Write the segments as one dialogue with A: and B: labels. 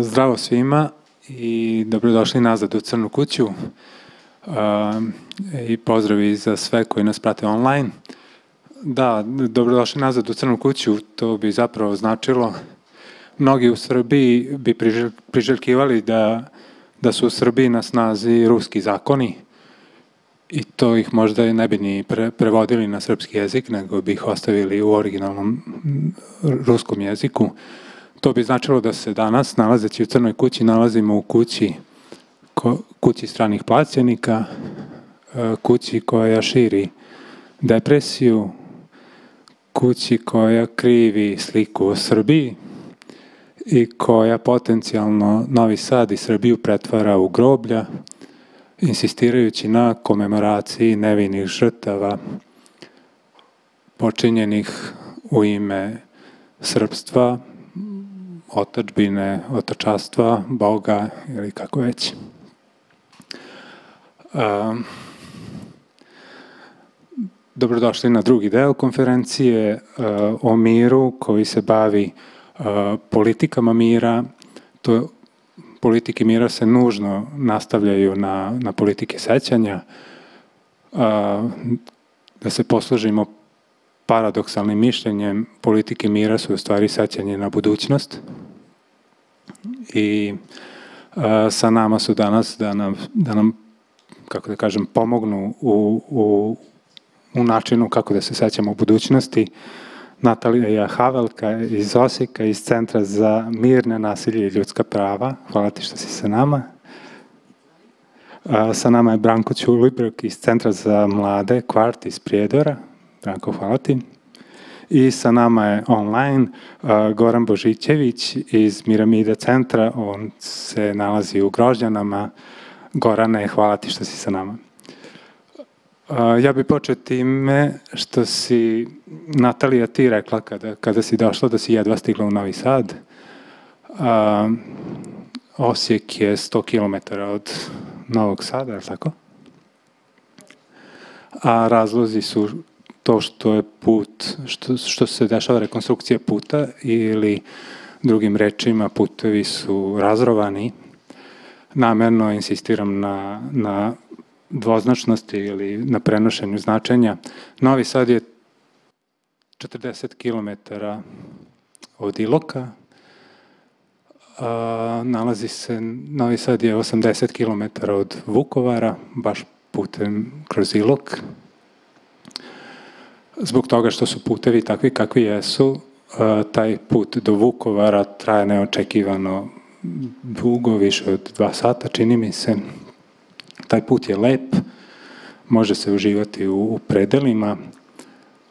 A: Zdravo svima i dobrodošli nazad u Crnu kuću i pozdravi za sve koji nas prate online. Da, dobrodošli nazad u Crnu kuću, to bi zapravo značilo mnogi u Srbiji bi priželjkivali da, da su u Srbiji na snazi ruski zakoni i to ih možda ne bi ni pre, prevodili na srpski jezik, nego bi ih ostavili u originalnom ruskom jeziku. To bi značilo da se danas, nalazeći u Crnoj kući, nalazimo u kući, kući stranih plaćenika, e, kući koja širi depresiju, kući koja krivi sliku o Srbiji i koja potencijalno Novi Sad i Srbiju pretvara u groblja, insistirajući na komemoraciji nevinih žrtava počinjenih u ime srpstva, otačbine, otačastva, Boga ili kako već. Um, dobrodošli na drugi deo konferencije uh, o miru koji se bavi uh, politikama mira. To politike mira se nužno nastavljaju na, na politike sećanja. Uh, da se poslužimo paradoksalnim mišljenjem, politike mira su u stvari sećanje na budućnost. I uh, sa nama su danas da nam, da nam kako da kažem, pomognu u, u, u načinu kako da se sećamo u budućnosti. Natalija Havelka iz Osijeka, iz Centra za mirne nasilje i ljudska prava. Hvala ti što si sa nama. A, sa nama je Branko Ćulibrok iz Centra za mlade, Kvart iz Prijedora. Branko, hvala ti. I sa nama je online uh, Goran Božićević iz Miramida centra. On se nalazi u Grožđanama. Gorane, hvala ti što si sa nama. Uh, ja bih počeo time što si, Natalija, ti rekla kada, kada si došla da si jedva stigla u Novi Sad. Uh, Osijek je 100 km od Novog Sada, je tako? A razlozi su to što je put, što, što se dešava rekonstrukcija puta ili drugim rečima putevi su razrovani. Namerno insistiram na, na dvoznačnosti ili na prenošenju značenja. Novi Sad je 40 km od Iloka, a, nalazi se, Novi Sad je 80 km od Vukovara, baš putem kroz Ilok, Zbog toga što su putevi takvi kakvi jesu, taj put do Vukovara traje neočekivano dugo, više od dva sata, čini mi se. Taj put je lep, može se uživati u predelima,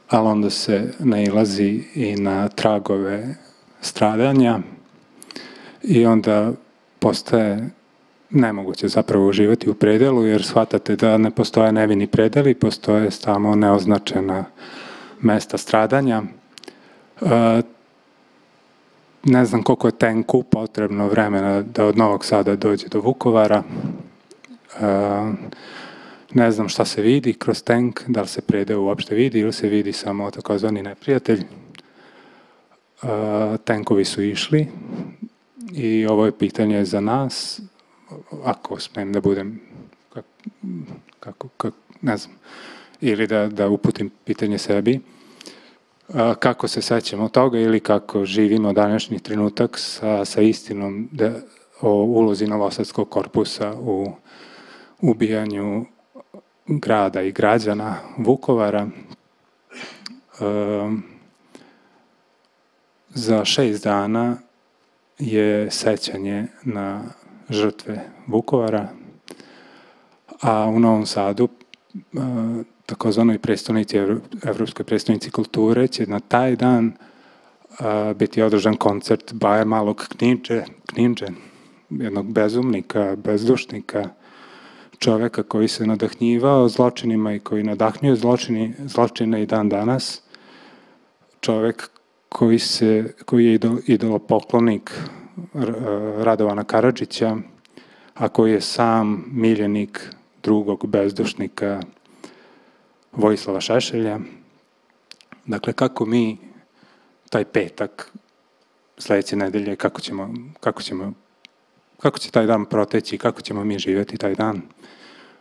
A: ali onda se nailazi i na tragove stradanja i onda postaje nemoguće zapravo uživati u predelu, jer shvatate da ne postoje nevini predeli, postoje samo neoznačena mesta stradanja. E, ne znam koliko je tenku potrebno vremena da od Novog Sada dođe do Vukovara. E, ne znam šta se vidi kroz tank, da li se predeo uopšte vidi ili se vidi samo takozvani neprijatelj. E, tenkovi su išli i ovo je pitanje za nas ako smem da budem, kako, kako, ne znam, ili da, da uputim pitanje sebi, kako se sećamo toga ili kako živimo današnji trenutak sa, sa istinom da, o ulozi Novosadskog korpusa u ubijanju grada i građana Vukovara. Um, za šest dana je sećanje na žrtve Vukovara, a u Novom Sadu takozvanoj predstavnici, Evropskoj predstavnici kulture će na taj dan biti održan koncert Baja Malog Knjiđe, Knjiđe, jednog bezumnika, bezdušnika, čoveka koji se nadahnjivao zločinima i koji nadahnjuje zločini, zločine i dan danas, čovek koji, se, koji je idol, idolopoklonik Radovana Karadžića, a koji je sam miljenik drugog bezdušnika Vojislava Šešelja. Dakle, kako mi taj petak sledeće nedelje, kako ćemo, kako ćemo kako će taj dan proteći, kako ćemo mi živjeti taj dan,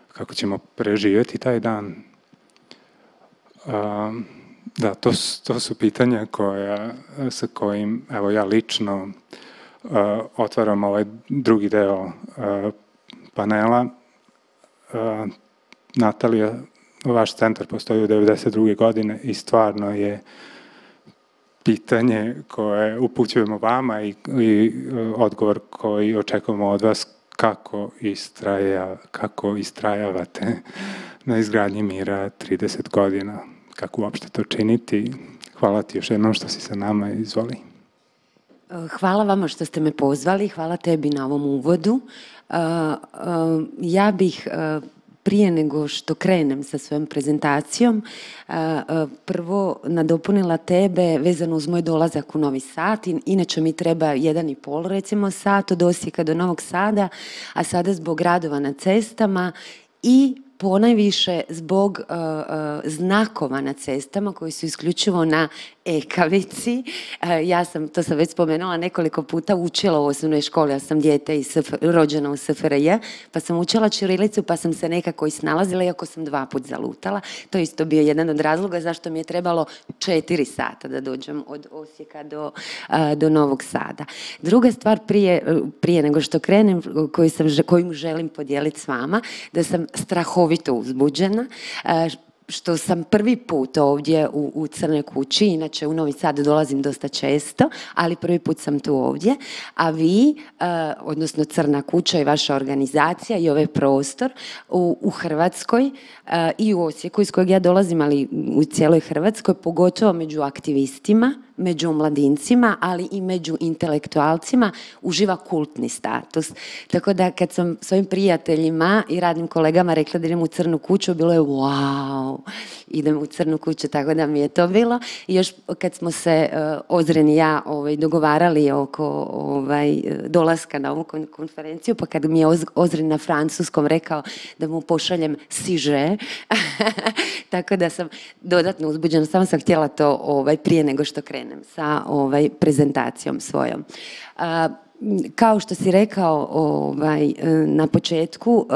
A: kako ćemo preživjeti taj dan. Da, to, to su pitanja koja, sa kojim, evo ja lično otvaram ovaj drugi deo uh, panela. Uh, Natalija, vaš centar postoji u 92. godine i stvarno je pitanje koje upućujemo vama i, odgovor koji očekujemo od vas kako, kako istrajavate na izgradnji mira 30 godina, kako uopšte to činiti. Hvala ti još jednom što si sa nama, izvoli.
B: Hvala vama što ste me pozvali, hvala tebi na ovom uvodu. Ja bih prije nego što krenem sa svojom prezentacijom, prvo nadopunila tebe vezano uz moj dolazak u Novi Sad. Inače mi treba jedan i pol recimo sat od Osijeka do Novog Sada, a sada zbog radova na cestama i ponajviše zbog znakova na cestama koji su isključivo na ekavici. Uh, ja sam, to sam već spomenula nekoliko puta, učila u osnovnoj školi, ja sam dijete i rođena u SFRJ, pa sam učila čirilicu, pa sam se nekako i snalazila, iako sam dva put zalutala. To isto bio jedan od razloga zašto mi je trebalo četiri sata da dođem od Osijeka do, do Novog Sada. Druga stvar prije, prije nego što krenem, koju, sam, koju želim podijeliti s vama, da sam strahovito uzbuđena što sam prvi put ovdje u, u Crnoj kući, inače u Novi Sad dolazim dosta često, ali prvi put sam tu ovdje, a vi, odnosno Crna kuća i vaša organizacija i ovaj prostor u, u Hrvatskoj i u Osijeku iz kojeg ja dolazim, ali u cijeloj Hrvatskoj, pogotovo među aktivistima, među mladincima, ali i među intelektualcima uživa kultni status. Tako da kad sam svojim prijateljima i radnim kolegama rekla da idem u crnu kuću, bilo je wow, idem u crnu kuću, tako da mi je to bilo. I još kad smo se uh, Ozren i ja ovaj, dogovarali oko ovaj, dolaska na ovu konferenciju, pa kad mi je Ozren na francuskom rekao da mu pošaljem siže, tako da sam dodatno uzbuđena, samo sam htjela to ovaj, prije nego što krenem sa ovaj, prezentacijom svojom. Kao što si rekao ovaj, na početku,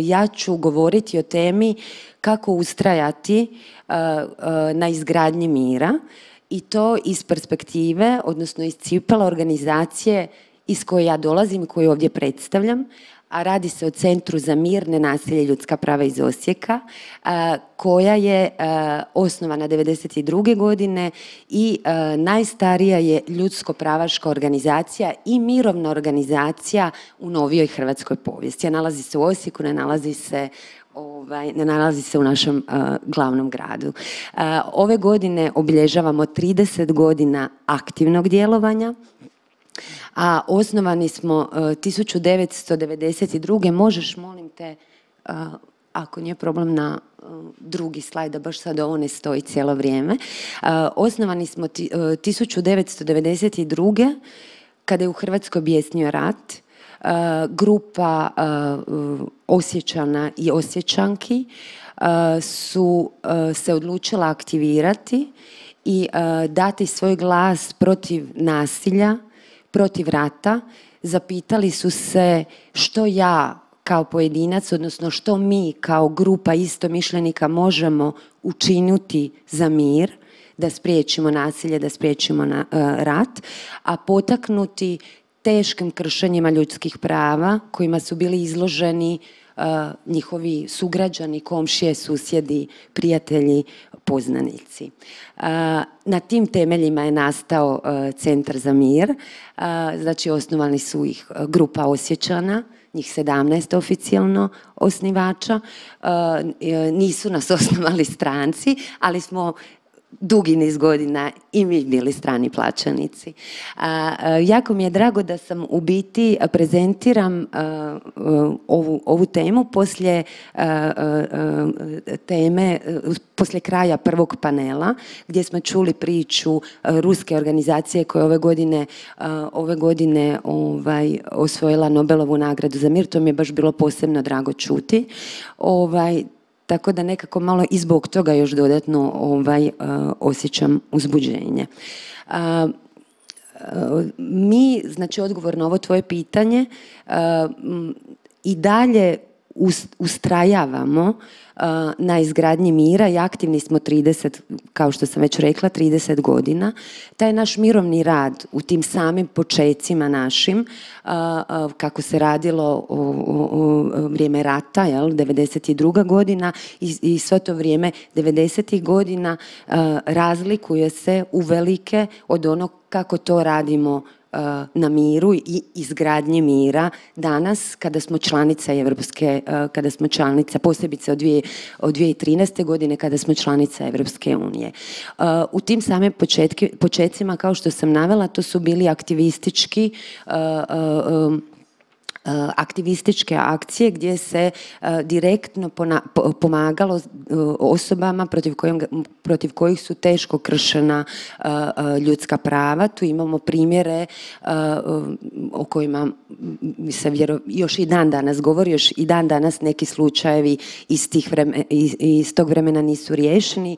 B: ja ću govoriti o temi kako ustrajati uh, na izgradnji mira i to iz perspektive, odnosno iz cipela organizacije iz koje ja dolazim i koju ovdje predstavljam, a radi se o Centru za mir, nenasilje ljudska prava iz Osijeka, koja je osnovana 1992. godine i najstarija je ljudsko-pravaška organizacija i mirovna organizacija u novijoj hrvatskoj povijesti. Nalazi se u Osijeku, ne nalazi se ovaj, ne nalazi se u našem glavnom gradu. Ove godine obilježavamo 30 godina aktivnog djelovanja, a osnovani smo uh, 1992. Možeš, molim te, uh, ako nije problem na drugi slajd, da baš sad ovo ne stoji cijelo vrijeme. Osnovani smo 1992. kada je u Hrvatskoj bijesnio rat grupa osjećana i osjećanki su se odlučila aktivirati i dati svoj glas protiv nasilja, protiv rata. Zapitali su se što ja kao pojedinac, odnosno što mi kao grupa istomišljenika možemo učiniti za mir, da spriječimo nasilje, da spriječimo na, rat, a potaknuti teškim kršenjima ljudskih prava kojima su bili izloženi uh, njihovi sugrađani, komšije, susjedi, prijatelji, poznanici. Uh, na tim temeljima je nastao uh, Centar za mir, znači osnovali su ih grupa osjećana, njih 17 oficijalno osnivača. Nisu nas osnovali stranci, ali smo dugi niz godina i mi bili strani plaćanici. jako mi je drago da sam u biti prezentiram ovu, ovu temu poslije teme, poslije kraja prvog panela gdje smo čuli priču ruske organizacije koja ove godine, ove godine ovaj, osvojila Nobelovu nagradu za mir. To mi je baš bilo posebno drago čuti. Ovaj, tako da nekako malo i zbog toga još dodatno ovaj, uh, osjećam uzbuđenje. Uh, mi, znači odgovor na ovo tvoje pitanje, i dalje ustrajavamo na izgradnji mira i aktivni smo 30, kao što sam već rekla, 30 godina. Taj naš mirovni rad u tim samim počecima našim, kako se radilo u vrijeme rata, jel, 92. godina i, sve to vrijeme 90. godina razlikuje se u velike od onog kako to radimo na miru i izgradnje mira danas kada smo članica Evropske, eh, kada smo članica posebice od, dvije, od 2013. godine kada smo članica Evropske unije. Eh, u tim samim početcima kao što sam navela to su bili aktivistički E, aktivističke akcije gdje se e, direktno pomagalo e, osobama protiv, protiv kojih su teško kršena ljudska prava. Tu imamo primjere o kojima se vjero, još i dan danas govori, još i dan danas neki slučajevi iz, tih iz tog vremena nisu riješeni.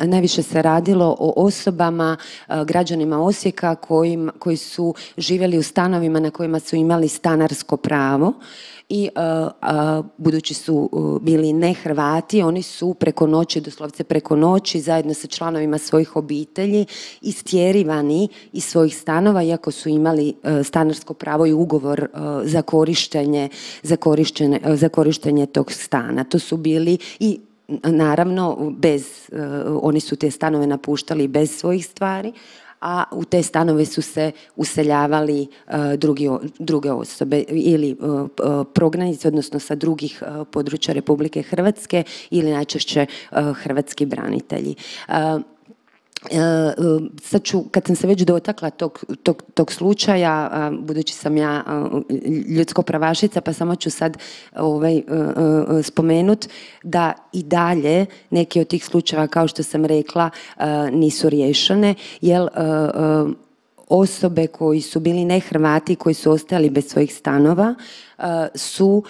B: Najviše se radilo o osobama, građanima Osijeka koji, koji su živjeli u stanovima na kojima su imali stanarsko pravo i e, budući su e, bili ne Hrvati, oni su preko noći, doslovce preko noći, zajedno sa članovima svojih obitelji istjerivani iz svojih stanova, iako su imali e, stanarsko pravo i ugovor za korištenje, za korištenje, za korištenje tog stana. To su bili i naravno bez, oni su te stanove napuštali bez svojih stvari, a u te stanove su se useljavali e, drugi, druge osobe ili e, prognanici, odnosno sa drugih e, područja Republike Hrvatske ili najčešće hrvatski branitelji. E, e, sad ću, kad sam se već dotakla tog, tog, tog slučaja, budući sam ja ljudsko pravašica, pa samo ću sad ovaj, e, spomenut da i dalje neki od tih slučajeva, kao što sam rekla, nisu riješene, jer osobe koji su bili ne Hrvati, koji su ostali bez svojih stanova, su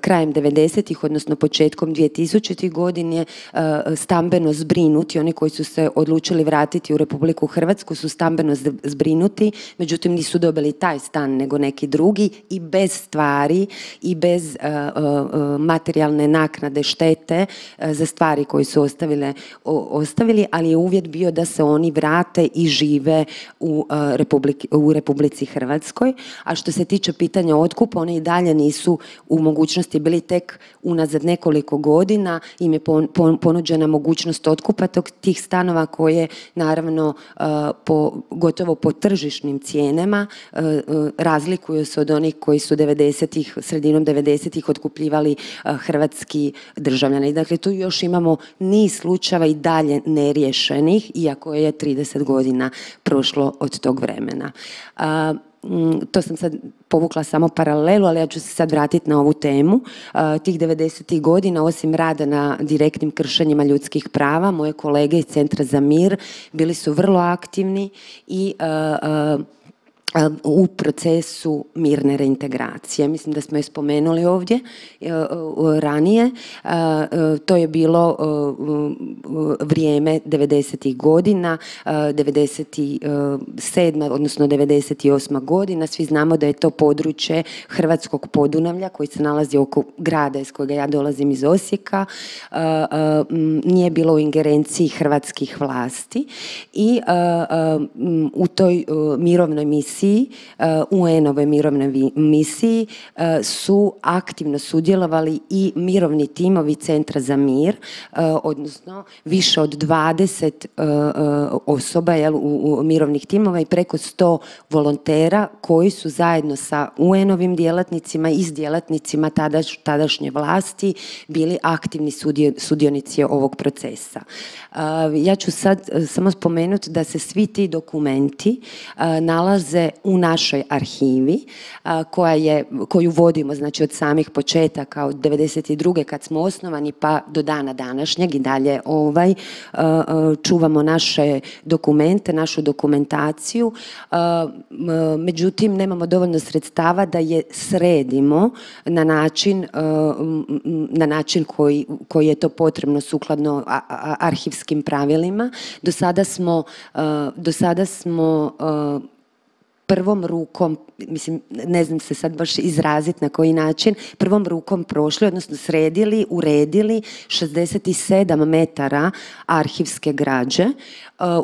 B: krajem 90-ih, odnosno početkom 2000-ih godine stambeno zbrinuti. Oni koji su se odlučili vratiti u Republiku Hrvatsku su stambeno zbrinuti, međutim nisu dobili taj stan nego neki drugi i bez stvari i bez materijalne naknade štete za stvari koje su ostavili, ali je uvjet bio da se oni vrate i žive u, u Republici Hrvatskoj. A što se tiče pitanja otkup, oni i dalje nisu u mogućnosti bili tek unazad nekoliko godina, im je ponuđena mogućnost otkupa tog, tih stanova koje naravno uh, po, gotovo po tržišnim cijenama uh, uh, razlikuju se od onih koji su 90-ih, sredinom 90-ih otkupljivali hrvatski državljani. Dakle, tu još imamo niz slučajeva i dalje neriješenih, iako je 30 godina prošlo od tog vremena. Mm, to sam sad povukla samo paralelu, ali ja ću se sad vratiti na ovu temu. Tih 90. godina, osim rada na direktnim kršenjima ljudskih prava, moje kolege iz Centra za mir bili su vrlo aktivni i u procesu mirne reintegracije. Mislim da smo je spomenuli ovdje e, ranije. E, to je bilo vrijeme 90. godina, 97. odnosno 98. godina. Svi znamo da je to područje Hrvatskog podunavlja koji se nalazi oko grada iz kojega ja dolazim iz Osijeka. Nije bilo u ingerenciji hrvatskih vlasti i u toj mirovnoj misiji misiji, uh, UN-ove mirovne misiji uh, su aktivno sudjelovali i mirovni timovi Centra za mir, uh, odnosno više od 20 osoba mirovnih timova i preko 100 volontera koji su zajedno sa UN-ovim djelatnicima i s djelatnicima tadašnje vlasti bili aktivni sudionici ovog procesa. Ja ću sad samo spomenuti da se svi ti dokumenti nalaze u našoj arhivi koja je, koju vodimo znači od samih početaka od 92. kad smo osnovani pa do dana današnjeg i dalje ovaj čuvamo naše dokumente, našu dokumentaciju. Međutim, nemamo dovoljno sredstava da je sredimo na način, na način koji, koji je to potrebno sukladno arhivskim pravilima. Do sada smo, do sada smo prvom rukom, mislim, ne znam se sad baš izraziti na koji način, prvom rukom prošli, odnosno sredili, uredili 67 metara arhivske građe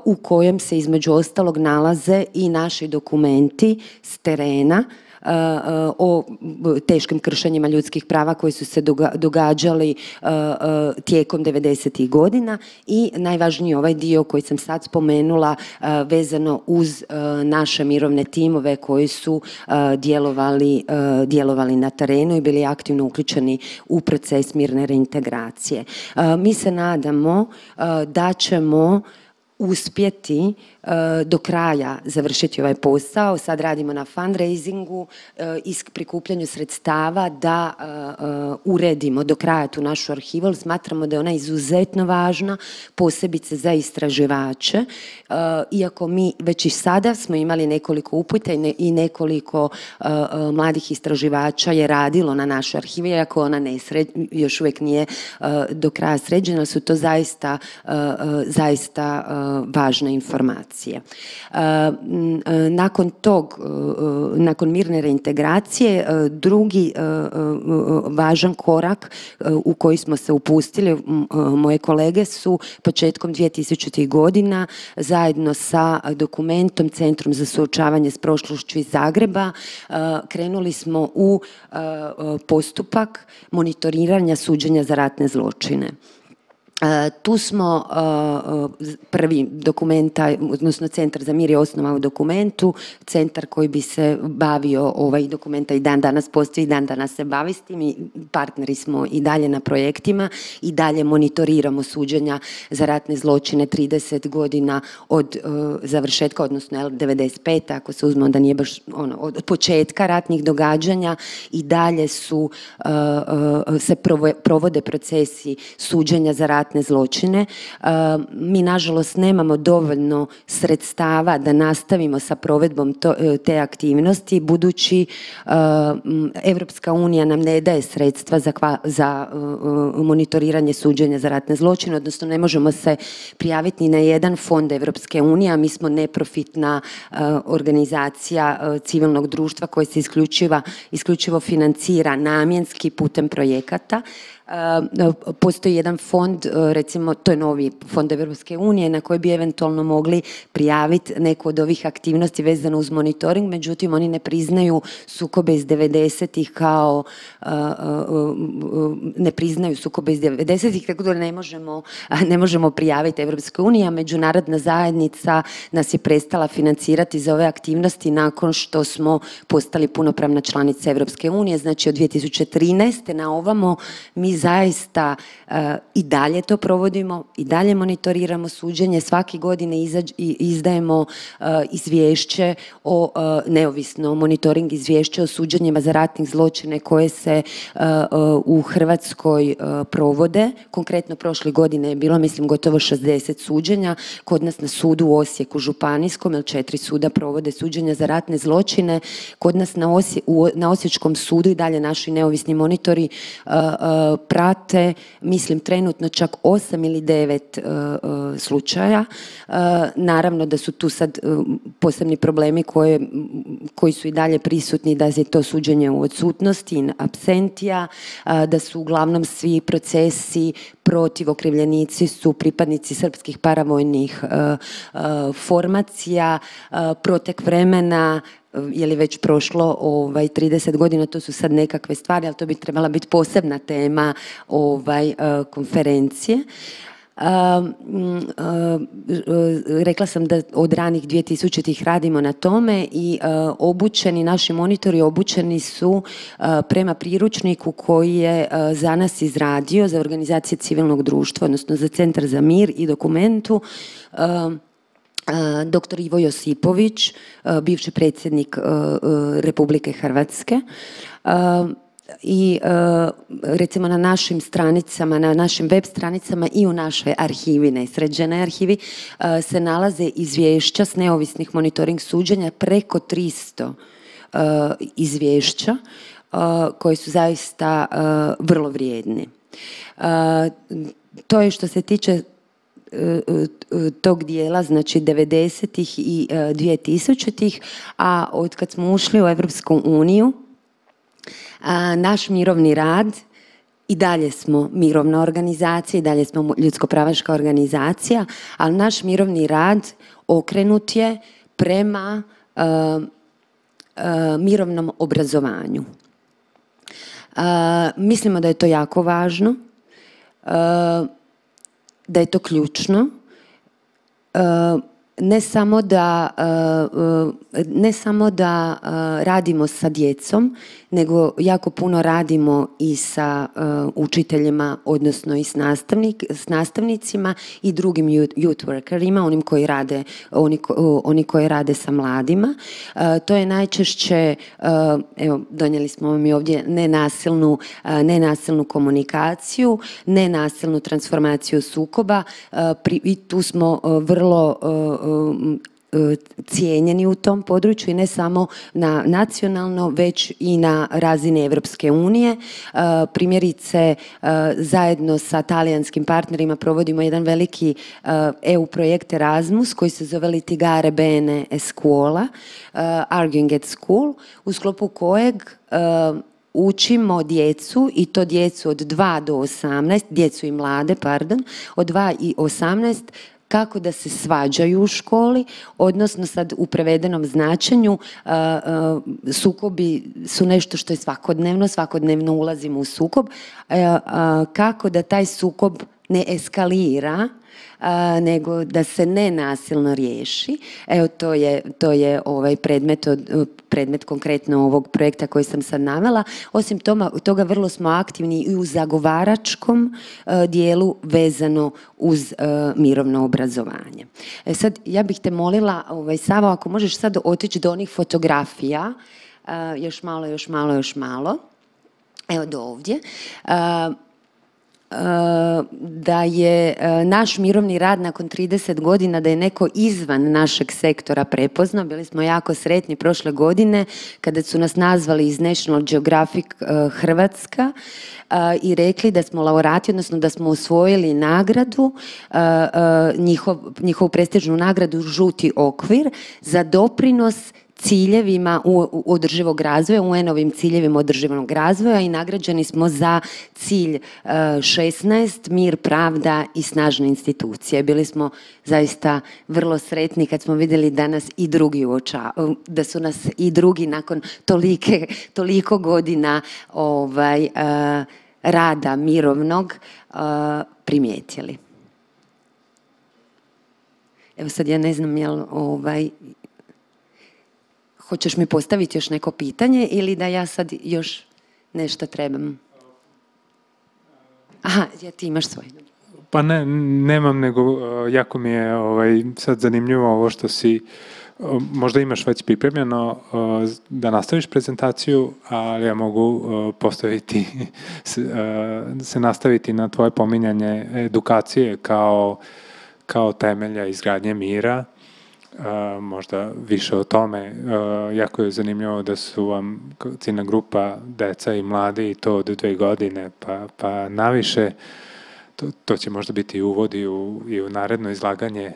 B: u kojem se između ostalog nalaze i naši dokumenti s terena, o teškim kršenjima ljudskih prava koji su se događali tijekom 90. godina i najvažniji ovaj dio koji sam sad spomenula vezano uz naše mirovne timove koji su djelovali, djelovali na terenu i bili aktivno uključeni u proces mirne reintegracije. Mi se nadamo da ćemo uspjeti do kraja završiti ovaj posao. Sad radimo na fundraisingu e, i prikupljanju sredstava da e, uredimo do kraja tu našu arhivu, smatramo da je ona izuzetno važna, posebice za istraživače. Iako mi već i sada smo imali nekoliko uputa i nekoliko mladih istraživača je radilo na našoj arhivi, iako ona još uvijek nije do kraja sređena, su to zaista važne informacije. E, e, nakon tog, e, nakon mirne reintegracije, drugi važan korak u koji smo se upustili, moje kolege su početkom 2000. godina zajedno sa dokumentom Centrom za suočavanje s prošlošću iz Zagreba krenuli smo u postupak monitoriranja suđenja za ratne zločine. E, tu smo e, e, prvi dokumenta, odnosno Centar za mir je osnova u dokumentu, centar koji bi se bavio ovaj dokumenta i dan danas postoji i dan danas se bavi s tim i partneri smo i dalje na projektima i dalje monitoriramo suđenja za ratne zločine 30 godina od završetka, odnosno 95. ako se uzme da nije baš ono, od početka ratnih događanja i dalje su se provode procesi suđenja za rat ratne zločine. E, mi nažalost nemamo dovoljno sredstava da nastavimo sa provedbom e, te aktivnosti budući Europska unija nam ne daje sredstva za, e, monitoriranje suđenja za ratne zločine, odnosno ne možemo se prijaviti ni na jedan fond Europske unije, a mi smo neprofitna organizacija civilnog društva koja se isključivo financira namjenski putem projekata. Postoji jedan fond, e, recimo to je novi fond Europske unije na koji bi eventualno mogli prijaviti neku od ovih aktivnosti vezano uz monitoring, međutim oni ne priznaju sukobe iz 90-ih kao e, e, ne priznaju sukobe iz 90-ih, tako da ne možemo, ne možemo prijaviti Europske unije, a međunarodna zajednica nas je prestala financirati za ove aktivnosti nakon što smo postali punopravna članica Europske unije, znači od 2013. na ovamo mi zaista eh, i dalje to provodimo, i dalje monitoriramo suđenje, svake godine izdajemo eh, izvješće o eh, neovisno monitoring izvješće o suđenjima za ratnih zločine koje se u Hrvatskoj provode. Konkretno prošle godine je bilo, mislim, gotovo 60 suđenja. Kod nas na sudu u Osijeku županijskom, jer četiri suda provode suđenja za ratne zločine. Kod nas na, na Osječkom sudu i dalje naši neovisni monitori prate, mislim trenutno čak osam ili devet e, e, slučaja. E, naravno da su tu sad posebni problemi koji su i dalje prisutni, da je to suđenje u odsutnosti, absentija, da su uglavnom svi procesi protiv okrivljenici su pripadnici srpskih paravojnih formacija, protek vremena, je li već prošlo ovaj, 30 godina, to su sad nekakve stvari, ali to bi trebala biti posebna tema ovaj, eh, konferencije. Mm, rekla sam da od ranih 2000-ih radimo na tome i obučeni, naši monitori obučeni su prema priručniku koji je za nas izradio za organizacije civilnog društva, odnosno za Centar za mir i dokumentu dr. Ivo Josipović, bivši predsjednik Republike Hrvatske i recimo na našim stranicama, na našim web stranicama i u našoj arhivi, nesređenoj arhivi, se nalaze izvješća s neovisnih monitoring suđenja preko 300 izvješća koji su zaista vrlo vrijedni. To je što se tiče tog dijela, znači 90-ih i 2000-ih, a od kad smo ušli u Evropsku uniju, naš mirovni rad i dalje smo mirovna organizacija i dalje smo ljudsko-pravaška organizacija, ali naš mirovni rad okrenut je prema mirovnom obrazovanju. Mislimo da je to jako važno, da je to ključno. Ne samo da, e, e, ne samo da e, radimo sa djecom, nego jako puno radimo i sa učiteljima, odnosno i s, nastavnik, s nastavnicima i drugim youth workerima, onim koji rade, oni, oni koji rade sa mladima. To je najčešće, evo, donijeli smo vam i ovdje nenasilnu, nenasilnu komunikaciju, nenasilnu transformaciju sukoba i tu smo vrlo cijenjeni u tom području i ne samo na nacionalno, već i na razini Evropske unije. E, primjerice, e, zajedno sa talijanskim partnerima provodimo jedan veliki EU projekt Erasmus koji se zove Litigare Bene Escuola, Arguing at School, u sklopu kojeg učimo djecu i to djecu od 2 do 18, djecu i mlade, pardon, od 2 i 18 kako da se svađaju u školi, odnosno sad u prevedenom značenju sukobi su nešto što je svakodnevno, svakodnevno ulazimo u sukob, kako da taj sukob ne eskalira, nego da se nenasilno riješi. Evo to je, to je ovaj predmet, predmet konkretno ovog projekta koji sam sad navela. Osim toma, toga vrlo smo aktivni i u zagovaračkom dijelu vezano uz mirovno obrazovanje. E sad ja bih te molila, ovaj, Savo, ako možeš sad otići do onih fotografija, još malo, još malo, još malo. Evo do ovdje da je e, naš mirovni rad nakon 30 godina, da je neko izvan našeg sektora prepoznao. Bili smo jako sretni prošle godine kada su nas nazvali iz National Geographic e, Hrvatska e, i rekli da smo laureati, odnosno da smo osvojili nagradu, njihov, njihovu prestižnu nagradu Žuti okvir za doprinos ciljevima održivog razvoja, UN-ovim ciljevima održivog razvoja i nagrađeni smo za cilj 16, e, mir, pravda i snažne institucije. Bili smo zaista vrlo sretni kad smo vidjeli da nas i drugi uoča, da su nas i drugi nakon tolike, toliko godina ovaj, e, rada mirovnog e, primijetili. Evo sad ja ne znam jel ovaj, Hoćeš mi postaviti još neko pitanje ili da ja sad još nešto trebam? Aha, ja ti imaš svoj.
A: Pa ne, nemam, nego uh, jako mi je ovaj, sad zanimljivo ovo što si, uh, možda imaš već pripremljeno uh, da nastaviš prezentaciju, ali ja mogu postaviti, se nastaviti na tvoje pominjanje edukacije kao, kao temelja izgradnje mira možda više o tome. Jako je zanimljivo da su vam ciljna grupa deca i mladi i to od dve godine pa, pa naviše. To, to će možda biti i u, i u naredno izlaganje.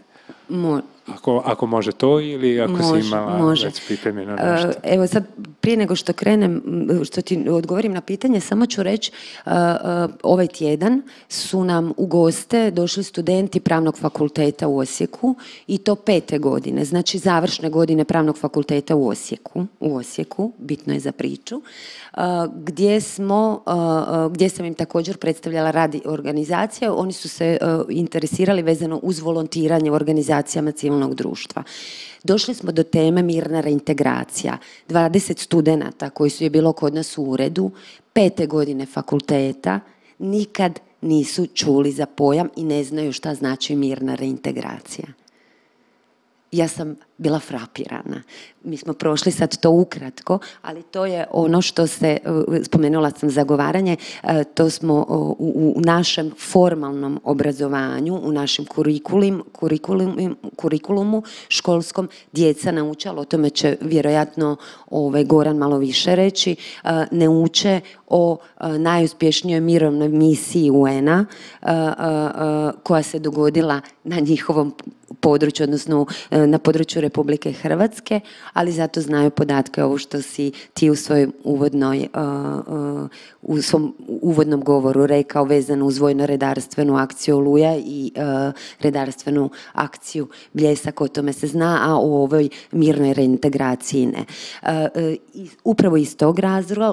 B: Mo
A: ako, ako može to ili ako može, si imala može. već pripremljeno e, nešto?
B: Evo sad, prije nego što krenem, što ti odgovorim na pitanje, samo ću reći, uh, uh, ovaj tjedan su nam u goste došli studenti Pravnog fakulteta u Osijeku i to pete godine, znači završne godine Pravnog fakulteta u Osijeku, u Osijeku, bitno je za priču, gdje smo, gdje sam im također predstavljala radi organizacija, oni su se interesirali vezano uz volontiranje u organizacijama civilnog društva. Došli smo do teme mirna reintegracija. 20 studenata koji su je bilo kod nas u uredu, pete godine fakulteta, nikad nisu čuli za pojam i ne znaju šta znači mirna reintegracija. ja sam bila frapirana. Mi smo prošli sad to ukratko, ali to je ono što se, e, spomenula sam zagovaranje, e, to smo u, našem formalnom obrazovanju, u našem kurikulim, kurikulumu školskom djeca naučala, o tome će vjerojatno ovaj, Goran malo više reći, e, ne uče o najuspješnijoj mirovnoj misiji UN-a koja se dogodila na njihovom području, odnosno na području Republike Hrvatske, ali zato znaju podatke ovo što si ti u svojoj uvodnoj, u svom uvodnom govoru rekao vezano uz vojno-redarstvenu akciju Oluja i redarstvenu akciju Bljesak, o tome se zna, a o ovoj mirnoj reintegraciji ne. Upravo iz tog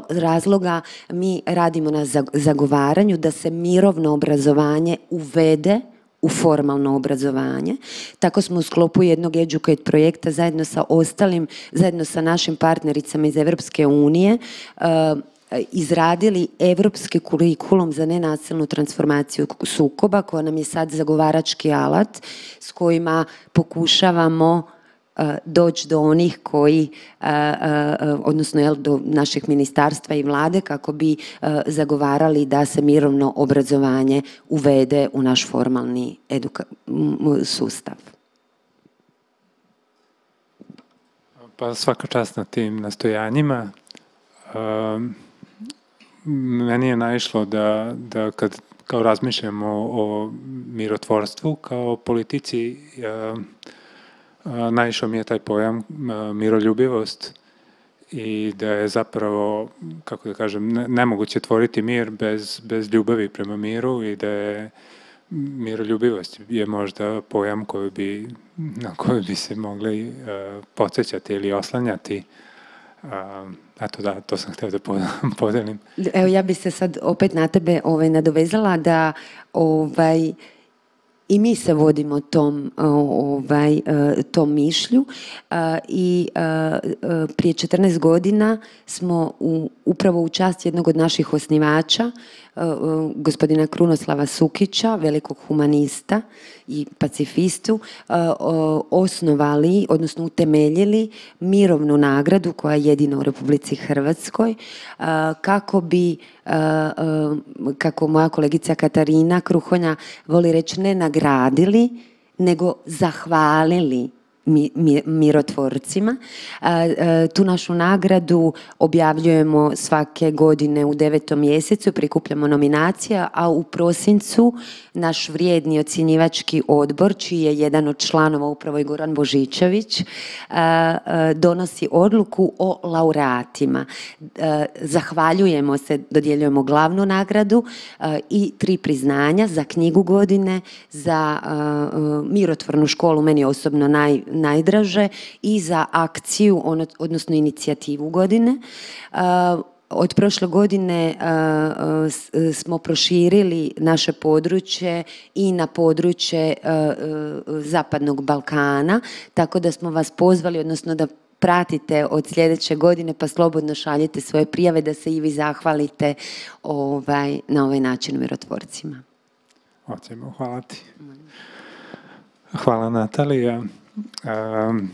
B: razloga mi radimo na zagovaranju da se mirovno obrazovanje uvede u formalno obrazovanje. Tako smo u sklopu jednog Educate projekta zajedno sa ostalim, zajedno sa našim partnericama iz Europske unije uh, izradili evropski kurikulum za nenasilnu transformaciju sukoba koja nam je sad zagovarački alat s kojima pokušavamo doći do onih koji, e, e, odnosno do našeg ministarstva i vlade kako bi zagovarali da se mirovno obrazovanje uvede u naš formalni sustav.
A: Pa svaka čast na tim nastojanjima. meni je naišlo da, da kad kao razmišljamo o mirotvorstvu kao politici, naišao mi je taj pojam miroljubivost i da je zapravo, kako da kažem, nemoguće tvoriti mir bez, bez ljubavi prema miru i da je miroljubivost je možda pojam koji bi, na koji bi se mogli uh, podsjećati ili oslanjati. Uh, eto da, to sam htio da podelim.
B: Evo ja bi se sad opet na tebe ovaj, nadovezala da ovaj, i mi se vodimo tom, ovaj, e, tom mišlju e, i e, prije 14 godina smo u, upravo u čast jednog od naših osnivača gospodina Krunoslava Sukića, velikog humanista i pacifistu, osnovali, odnosno utemeljili mirovnu nagradu koja je jedina u Republici Hrvatskoj, kako bi, kako moja kolegica Katarina Kruhonja voli reći, ne nagradili, nego zahvalili mirotvorcima. Tu našu nagradu objavljujemo svake godine u devetom mjesecu, prikupljamo nominacija, a u prosincu naš vrijedni ocjenjivački odbor, čiji je jedan od članova upravo i Goran Božičević, donosi odluku o laureatima. Zahvaljujemo se, dodjeljujemo glavnu nagradu i tri priznanja za knjigu godine, za mirotvornu školu, meni osobno naj, najdraže i za akciju, ono, odnosno inicijativu godine. Od prošle godine smo proširili naše područje i na područje Zapadnog Balkana, tako da smo vas pozvali, odnosno da pratite od sljedeće godine pa slobodno šaljete svoje prijave da se i vi zahvalite ovaj, na ovaj način mirotvorcima.
A: Hoćemo, hvala ti. Hvala Natalija. Um,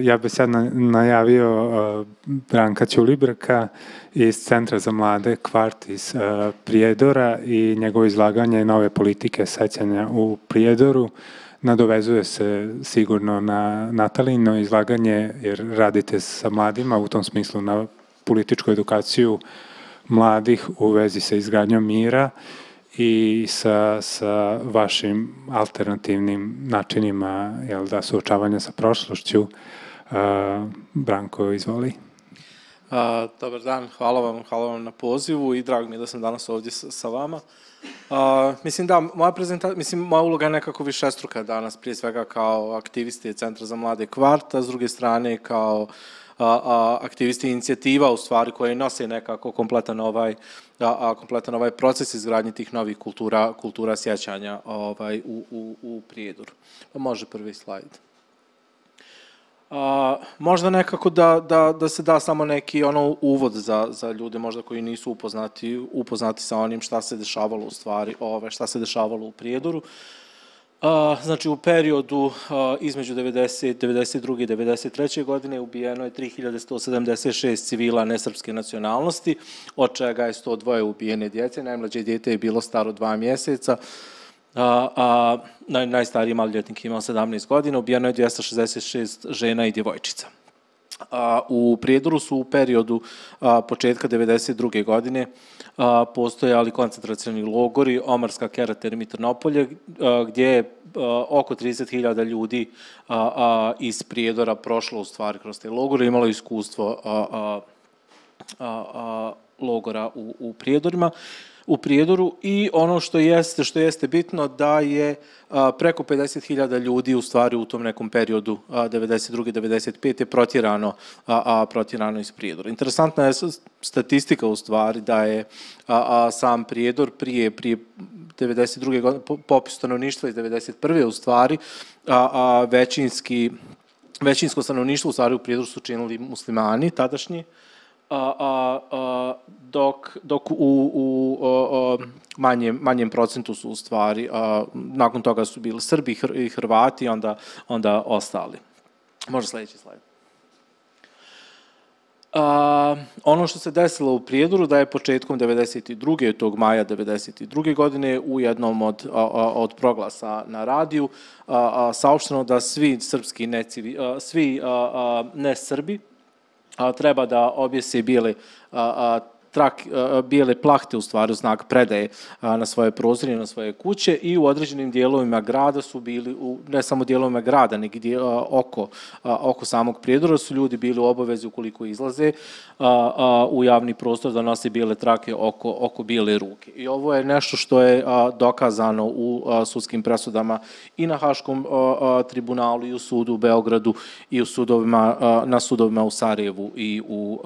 A: ja bih sad najavio uh, Branka Ćulibrka iz Centra za mlade Kvart iz uh, Prijedora i njegovo izlaganje nove politike sećanja u Prijedoru. Nadovezuje se sigurno na Natalino izlaganje jer radite sa mladima u tom smislu na političku edukaciju mladih u vezi sa izgradnjom mira i sa, sa vašim alternativnim načinima jel da, suočavanja sa prošlošću. Uh, Branko, izvoli.
C: Uh, dobar dan, hvala vam, hvala vam na pozivu i drago mi je da sam danas ovdje sa, sa vama. Uh, mislim da, moja prezentacija, mislim, moja uloga je nekako višestruka danas, prije svega kao aktivisti Centra za mlade kvarta, s druge strane kao a, aktivisti inicijativa u stvari koje nose nekako kompletan ovaj a, kompletan ovaj proces izgradnje tih novih kultura kultura sjećanja ovaj u u u Prijedoru. Pa može prvi slajd. A, možda nekako da, da, da se da samo neki ono uvod za, za ljude možda koji nisu upoznati, upoznati sa onim šta se dešavalo u stvari, ove, šta se dešavalo u Prijedoru. Znači u periodu između 90, 92. i 93. godine ubijeno je 3176 civila nesrpske nacionalnosti, od čega je 102 ubijene djece, najmlađe djete je bilo staro dva mjeseca, a, a naj, najstariji maloljetnik imao 17 godina, ubijeno je 266 žena i djevojčica. U Prijedoru su u periodu početka 92. godine postojali koncentracioni logori Omarska, Kerater i Trnopolje, a, gdje je oko 30.000 ljudi iz Prijedora prošlo u stvari kroz te logore, imalo iskustvo logora u Prijedorima u Prijedoru i ono što jeste što jeste bitno da je preko 50.000 ljudi u stvari u tom nekom periodu a, 92. 95. protjerano a, a protjerano iz Prijedora. Interesantna je statistika u stvari da je sam Prijedor prije prije 92. godine popis stanovništva iz 91. u stvari većinski većinsko stanovništvo u stvari u Prijedoru su činili muslimani tadašnji dok, dok u, u a, a, manjem, manjem procentu su u stvari, a, nakon toga su bili Srbi i Hrvati, onda, onda ostali. Može sljedeći slajd. A, ono što se desilo u Prijedoru da je početkom 92. tog maja 92. godine u jednom od, a, a, od proglasa na radiju a, a, saopšteno da svi srpski necivi, a, svi a, a, ne Srbi a, treba da a, a, trak, bijele plahte u stvari znak predaje na svoje prozorije, na svoje kuće i u određenim dijelovima grada su bili, u, ne samo dijelovima grada, nego oko, oko samog prijedora su ljudi bili u obavezi ukoliko izlaze u javni prostor da nose bijele trake oko, oko bijele ruke. I ovo je nešto što je dokazano u sudskim presudama i na Haškom tribunalu i u sudu u Beogradu i u sudovima, na sudovima u Sarajevu i u,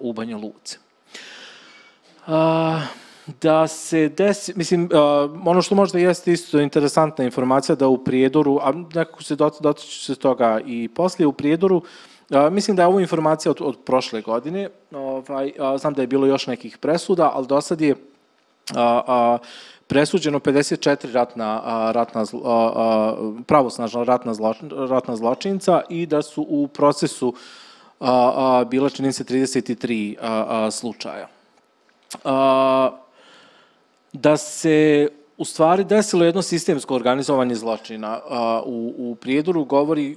C: u Banja Luce da se desi, mislim, ono što možda jeste isto interesantna informacija da u Prijedoru, a nekako se dotiče se toga i poslije u Prijedoru, mislim da je ovo informacija od, od prošle godine, ovaj, znam da je bilo još nekih presuda, ali do sad je a, a, presuđeno 54 ratna, a, ratna pravosnažna ratna, zločin, ratna zločinca i da su u procesu bila čini se 33 a, a, da se u stvari desilo jedno sistemsko organizovanje zločina u, u Prijedoru govori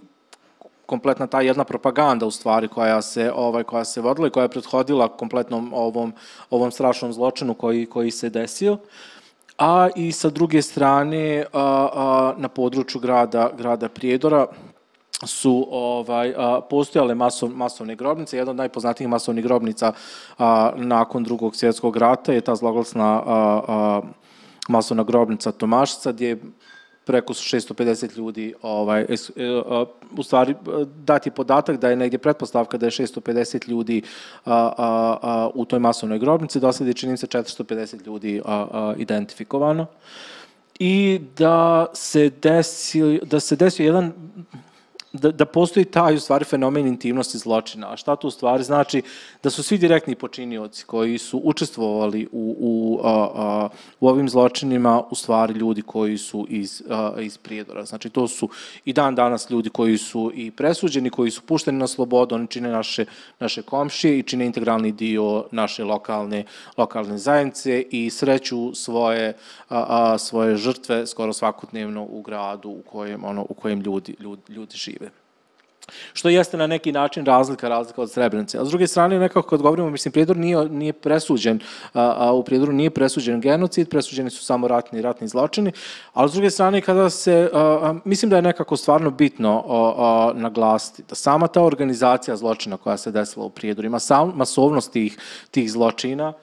C: kompletna ta jedna propaganda u stvari koja se ovaj koja se vodila i koja je prethodila kompletnom ovom ovom strašnom zločinu koji koji se desio a i sa druge strane na području grada grada Prijedora su ovaj postojale masov, masovne grobnice. Jedna od najpoznatijih masovnih grobnica a, nakon drugog svjetskog rata je ta zloglasna a, masovna grobnica Tomašica gdje preko 650 ljudi ovaj e, u stvari dati podatak da je negdje pretpostavka da je 650 ljudi a, a, a, u toj masovnoj grobnici, do sada je čini se 450 ljudi identifikovano i da se desi da se desio jedan da, da postoji taj u stvari fenomen intimnosti zločina. A šta to u stvari znači? Da su svi direktni počinioci koji su učestvovali u, u, a, u ovim zločinima u stvari ljudi koji su iz, a, iz Prijedora. Znači to su i dan danas ljudi koji su i presuđeni, koji su pušteni na slobodu, oni čine naše, naše komšije i čine integralni dio naše lokalne, lokalne zajednice i sreću svoje, a, a, svoje žrtve skoro svakodnevno u gradu u kojem, ono, u kojem ljudi, ljudi, ljudi žive što jeste na neki način razlika, razlika od Srebrenice. A s druge strane, nekako kad govorimo, mislim, Prijedor nije, nije presuđen, a, a u Prijedoru nije presuđen genocid, presuđeni su samo ratni ratni zločini, ali s druge strane, kada se, a, mislim da je nekako stvarno bitno a, naglasiti da sama ta organizacija zločina koja se desila u Prijedoru ima sam, masovnost tih, tih zločina,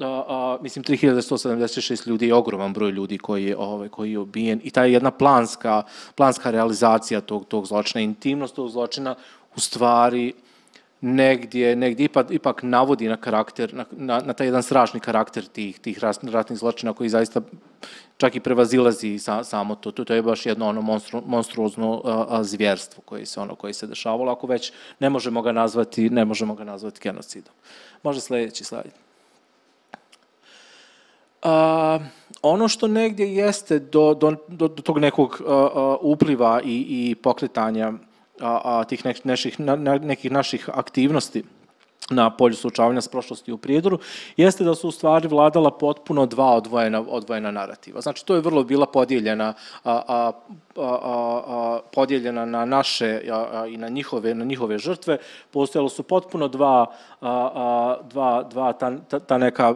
C: a, a, mislim 3176 ljudi je ogroman broj ljudi koji je ovaj koji je ubijen i ta jedna planska planska realizacija tog tog zločina intimnost tog zločina u stvari negdje negdje ipak ipak navodi na karakter na, na, na taj jedan strašni karakter tih tih ratnih zločina koji zaista čak i prevazilazi sa, samo to. To je baš jedno ono monstru, monstruozno a, zvjerstvo koje se ono koje se dešavalo, ako već ne možemo ga nazvati, ne možemo ga nazvati genocidom. Može sledeći slajd. A, ono što negdje jeste do, do, do, tog nekog a, upliva i, i pokretanja tih nek, neših, na, nekih naših aktivnosti na polju suočavanja s prošlosti u Prijedoru, jeste da su u stvari vladala potpuno dva odvojena, odvojena narativa. Znači, to je vrlo bila podijeljena, a, a, a, podijeljena na naše i na njihove, na njihove žrtve. Postojalo su potpuno dva, dva, dva ta, ta, neka,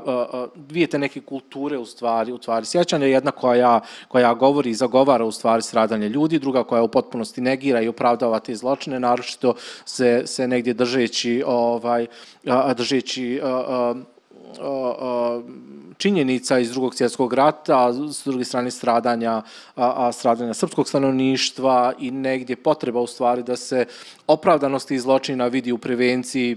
C: dvije te neke kulture u stvari, u stvari sjećanja. Jedna koja, koja govori i zagovara u stvari stradanje ljudi, druga koja u potpunosti negira i opravdava te zločine, naročito se, se negdje držeći ovaj, držeći činjenica iz drugog svjetskog rata, s druge strane stradanja, stradanja srpskog stanovništva i negdje potreba u stvari da se opravdanost i zločina vidi u prevenciji,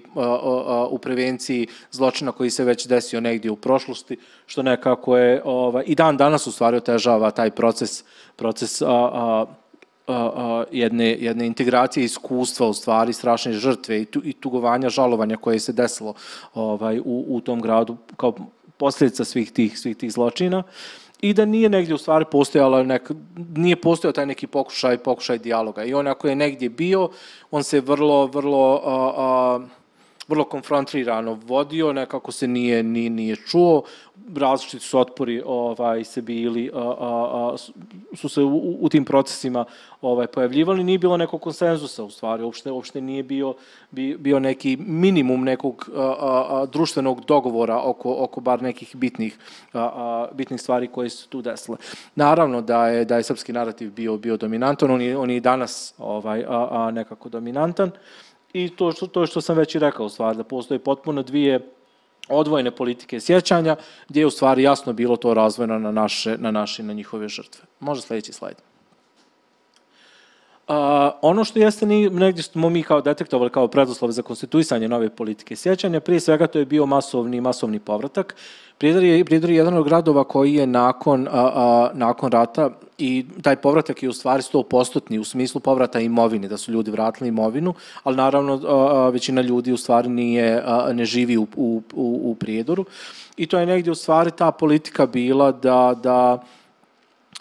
C: u prevenciji zločina koji se već desio negdje u prošlosti, što nekako je ovaj, i dan danas u stvari otežava taj proces, proces a, a, jedne, jedne integracije iskustva, u stvari strašne žrtve i, tu, i tugovanja, žalovanja koje se desilo ovaj, u, u tom gradu kao posljedica svih tih, svih tih zločina i da nije negdje u stvari postojala nek, nije postojao taj neki pokušaj, pokušaj dijaloga. I on ako je negdje bio, on se vrlo, vrlo a, a, vrlo konfrontirano vodio, nekako se nije, nije, nije čuo, različiti su otpori ovaj, se bili, a, a, a, su se u, u tim procesima ovaj, pojavljivali, nije bilo nekog konsenzusa u stvari, uopšte, uopšte nije bio, bio neki minimum nekog a, a, društvenog dogovora oko, oko bar nekih bitnih, a, a, bitnih stvari koje su tu desile. Naravno da je, da je srpski narativ bio, bio dominantan, on je i danas ovaj, a, a, nekako dominantan, i to što, to što sam već i rekao u stvari, da postoje potpuno dvije odvojene politike sjećanja, gdje je u stvari jasno bilo to razvojeno na naše, na naše na njihove žrtve. Može sledeći slajd. Uh, ono što jeste ni, negdje smo mi kao detektovali kao preduslov za konstituisanje nove politike sjećanja, prije svega to je bio masovni masovni povratak. Prijedor je, je jedan od gradova koji je nakon, a, a, nakon rata i taj povratak je u stvari 100% u smislu povrata imovine, da su ljudi vratili imovinu, ali naravno većina ljudi u stvari nije, ne živi u, u, u Prijedoru. I to je negdje u stvari ta politika bila da, da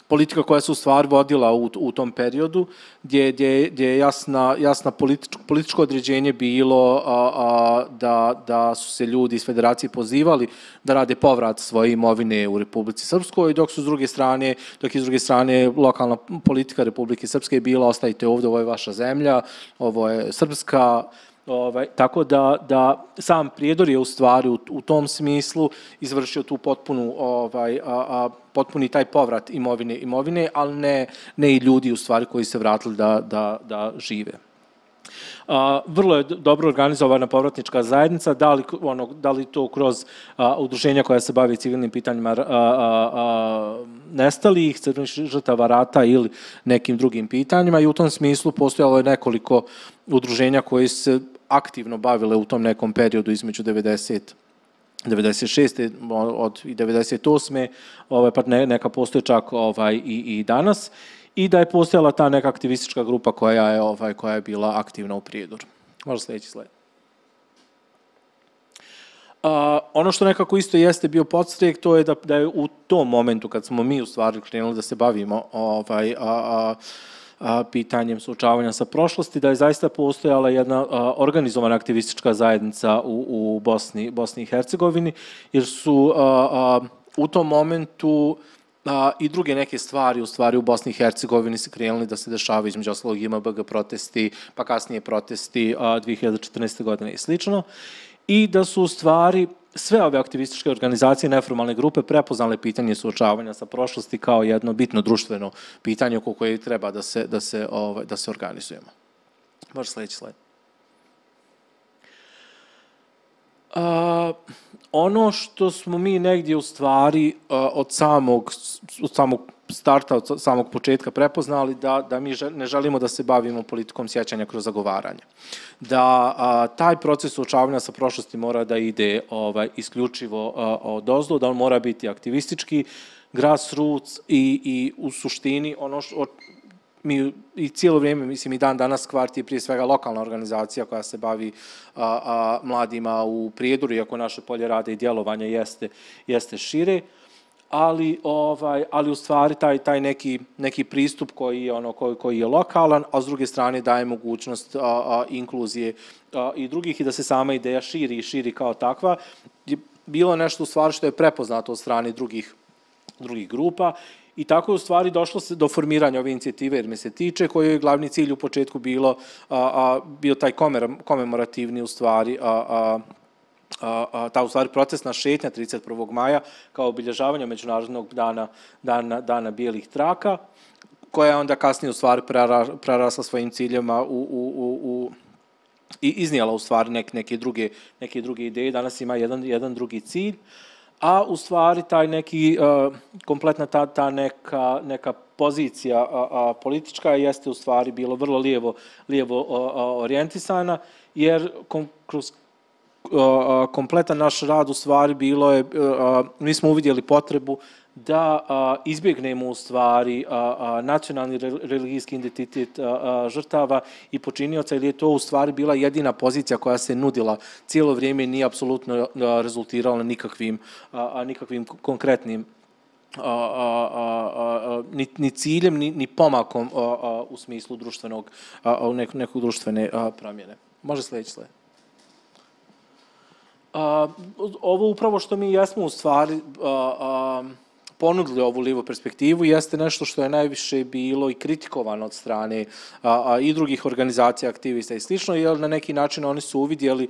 C: politika koja se u stvari vodila u, u tom periodu, gdje, gdje, gdje je jasna, jasna političko, političko određenje bilo a, a, da, da su se ljudi iz federacije pozivali da rade povrat svoje imovine u Republici Srpskoj, dok su s druge strane, dok je s druge strane lokalna politika Republike Srpske bila ostajite ovde, ovo je vaša zemlja, ovo je srpska, Ovaj, tako da, da sam prijedor je u stvari u, tom smislu izvršio tu potpunu, ovaj, a, a, potpuni taj povrat imovine, imovine, ali ne, ne i ljudi u stvari koji se vratili da, da, da žive. Vrlo je dobro organizovana povratnička zajednica, da li, ono, to kroz udruženja koja se bavi civilnim pitanjima nestalih, crvenih žrtava rata ili nekim drugim pitanjima i u tom smislu postojalo je nekoliko udruženja koji se aktivno bavile u tom nekom periodu između 90 96. od i 98. Ovaj, pa ne, neka postoje čak ovaj, i, i danas i da je postojala ta neka aktivistička grupa koja je, ovaj, koja je bila aktivna u Prijedoru. Može sljedeći sled. Uh, ono što nekako isto jeste bio podstrijek, to je da, da je u tom momentu kad smo mi u stvari krenuli da se bavimo ovaj, a, a, a, pitanjem suočavanja sa prošlosti, da je zaista postojala jedna a, organizovana aktivistička zajednica u, u Bosni, Bosni i Hercegovini, jer su a, a, u tom momentu a, i druge neke stvari u stvari u Bosni i Hercegovini se krenuli da se dešavaju između ostalog IMBG protesti, pa kasnije protesti a, 2014. godine i slično. I da su u stvari sve ove aktivističke organizacije, neformalne grupe prepoznale pitanje suočavanja sa prošlosti kao jedno bitno društveno pitanje oko koje treba da se, da se, ovaj, da se organizujemo. Može sledeći slajd. Ono što smo mi negdje u stvari od samog, od samog starta, od samog početka prepoznali da, da mi ne želimo da se bavimo politikom sjećanja kroz zagovaranje. Da taj proces suočavanja sa prošlosti mora da ide ovaj, isključivo od ozdo, da on mora biti aktivistički, grassroots i, i u suštini ono mi i cijelo vrijeme, mislim i dan danas kvart je prije svega lokalna organizacija koja se bavi a, mladima u Prijedoru, iako naše polje rade i djelovanja jeste, jeste šire, ali, ovaj, ali u stvari taj, taj neki, neki pristup koji je, ono, koji, koji je lokalan, a s druge strane daje mogućnost inkluzije i drugih i da se sama ideja širi i širi kao takva, je bilo nešto u stvari što je prepoznato od strane drugih, drugih grupa I tako je u stvari došlo se do formiranja ove inicijative, jer me se tiče, koji je glavni cilj u početku bilo, a, a, bio taj komemorativni u stvari, a, a, a, a, ta u stvari procesna šetnja 31. maja kao obilježavanje Međunarodnog dana, dana, dana bijelih traka, koja je onda kasnije u stvari prerasla svojim ciljama u, u, u, u i iznijela u stvari nek, neke, druge, neke druge ideje. Danas ima jedan, jedan drugi cilj. Uh, a u stvari taj neki, uh, kompletna ta, ta neka, neka pozicija a, politička jeste u stvari bilo vrlo lijevo, lijevo orijentisana, jer kom, kroz kompletan naš rad u stvari bilo je, mi smo uvidjeli potrebu da izbjegnemo u stvari a, a, nacionalni re, religijski identitet žrtava i počinioca, ili je to u stvari bila jedina pozicija koja se nudila cijelo vrijeme i nije apsolutno rezultirala nikakvim, nikakvim konkretnim ni, ni ciljem, ni, ni pomakom u smislu društvenog, nek, nekog društvene promjene. Može sljedeći. A, ovo upravo što mi jesmo u stvari ponudili ovu livu perspektivu jeste nešto što je najviše bilo i kritikovano od strane a, a, i drugih organizacija, aktivista i slično, jer na neki način oni su uvidjeli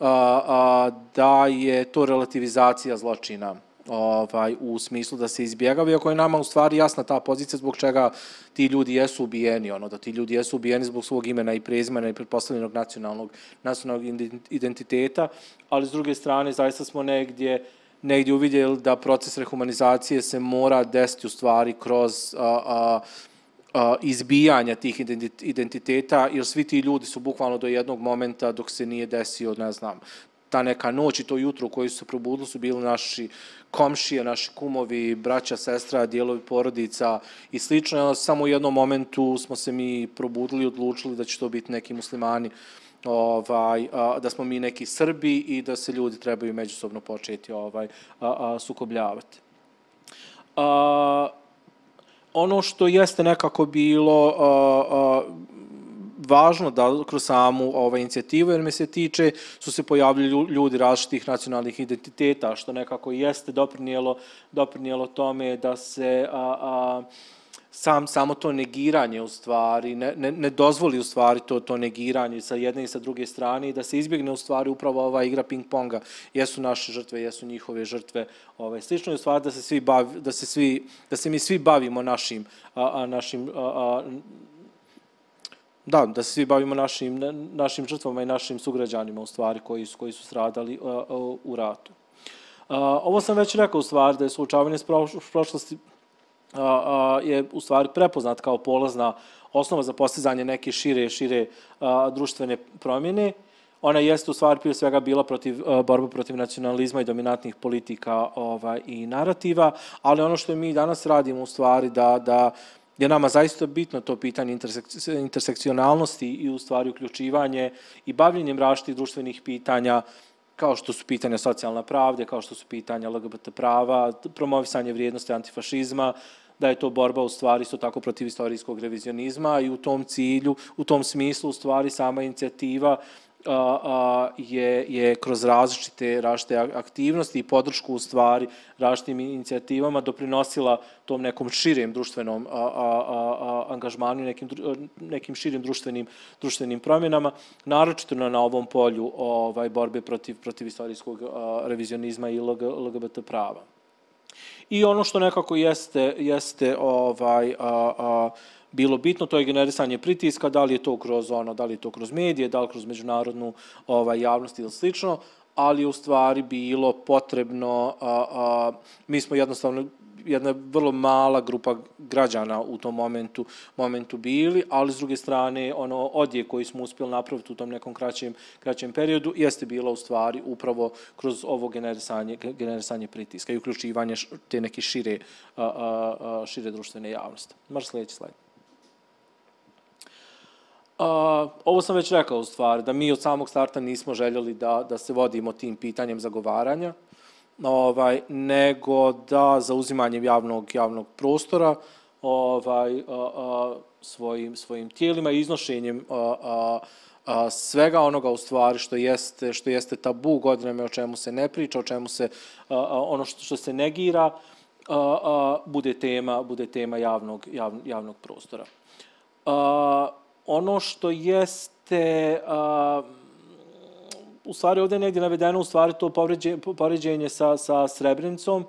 C: a, da je to relativizacija zločina ovaj, u smislu da se izbjegava, iako je nama u stvari jasna ta pozicija zbog čega ti ljudi jesu ubijeni, ono, da ti ljudi jesu ubijeni zbog svog imena i prezimena i pretpostavljenog nacionalnog, nacionalnog identiteta, ali s druge strane zaista smo negdje negdje uvidjeli da proces rehumanizacije se mora desiti u stvari kroz izbijanja tih identiteta, jer svi ti ljudi su bukvalno do jednog momenta dok se nije desio, ne znam, ta neka noć i to jutro koji su se probudili su bili naši komšije, naši kumovi, braća, sestra, dijelovi porodica i slično. Samo u jednom momentu smo se mi probudili i odlučili da će to biti neki muslimani ovaj, da smo mi neki Srbi i da se ljudi trebaju međusobno početi ovaj, sukobljavati. Ono što jeste nekako bilo važno da kroz samu ovaj, inicijativu, jer me se tiče, su se pojavili ljudi različitih nacionalnih identiteta, što nekako jeste doprinijelo, doprinijelo tome da se sam, samo to negiranje u stvari, ne, ne, ne dozvoli u stvari to, to negiranje sa jedne i sa druge strane i da se izbjegne u stvari upravo ova igra ping-ponga. Jesu naše žrtve, jesu njihove žrtve. Ovaj, slično je u stvari da se, svi bavi, da se, svi, da se mi svi bavimo našim, a, a, našim a, a, da, da se svi bavimo našim, našim žrtvama i našim sugrađanima u stvari koji su, koji su stradali a, u ratu. A, ovo sam već rekao u stvari da je slučavanje s prošlosti je u stvari prepoznat kao polazna osnova za postizanje neke šire, šire društvene promjene. Ona jeste u stvari prije svega bila protiv, borba protiv nacionalizma i dominantnih politika ovaj, i narativa, ali ono što mi danas radimo u stvari da, da je nama zaista bitno to pitanje intersek intersekcionalnosti i u stvari uključivanje i bavljenjem različitih društvenih pitanja kao što su pitanja socijalna pravde, kao što su pitanja LGBT prava, promovisanje vrijednosti antifašizma, da je to borba u stvari isto tako protiv istorijskog revizionizma i u tom cilju, u tom smislu u stvari sama inicijativa a, je, je kroz različite, različite aktivnosti i podršku u stvari različitim inicijativama doprinosila tom nekom širijem društvenom a, a, angažmanu nekim, nekim širim društvenim, društvenim promjenama, naročito na, ovom polju ovaj, borbe protiv, protiv istorijskog revizionizma i LGBT prava. I ono što nekako jeste, jeste ovaj, a, a, bilo bitno, to je generisanje pritiska, da li je to kroz ono, da li je to kroz medije, da li kroz međunarodnu ovaj, javnost ili slično, ali u stvari bilo potrebno, a, a, mi smo jednostavno jedna vrlo mala grupa građana u tom momentu, momentu bili, ali s druge strane ono odje koji smo uspjeli napraviti u tom nekom kraćem, kraćem periodu jeste bila u stvari upravo kroz ovo generisanje, generisanje pritiska i uključivanje te neke šire, šire društvene javnosti. Može sljedeći slajd. Uh, ovo sam već rekao u stvari, da mi od samog starta nismo željeli da, da se vodimo tim pitanjem zagovaranja, ovaj, nego da zauzimanjem javnog, javnog prostora ovaj, uh, uh, svojim, svojim tijelima i iznošenjem uh, svega onoga u stvari što jeste, što jeste tabu godinama o čemu se ne priča, o čemu se ono što, što se negira, bude tema, bude tema javnog, jav, javnog prostora. Uh, ono što jeste, u stvari ovdje je negdje navedeno, u stvari to poređenje sa, sa Srebrenicom,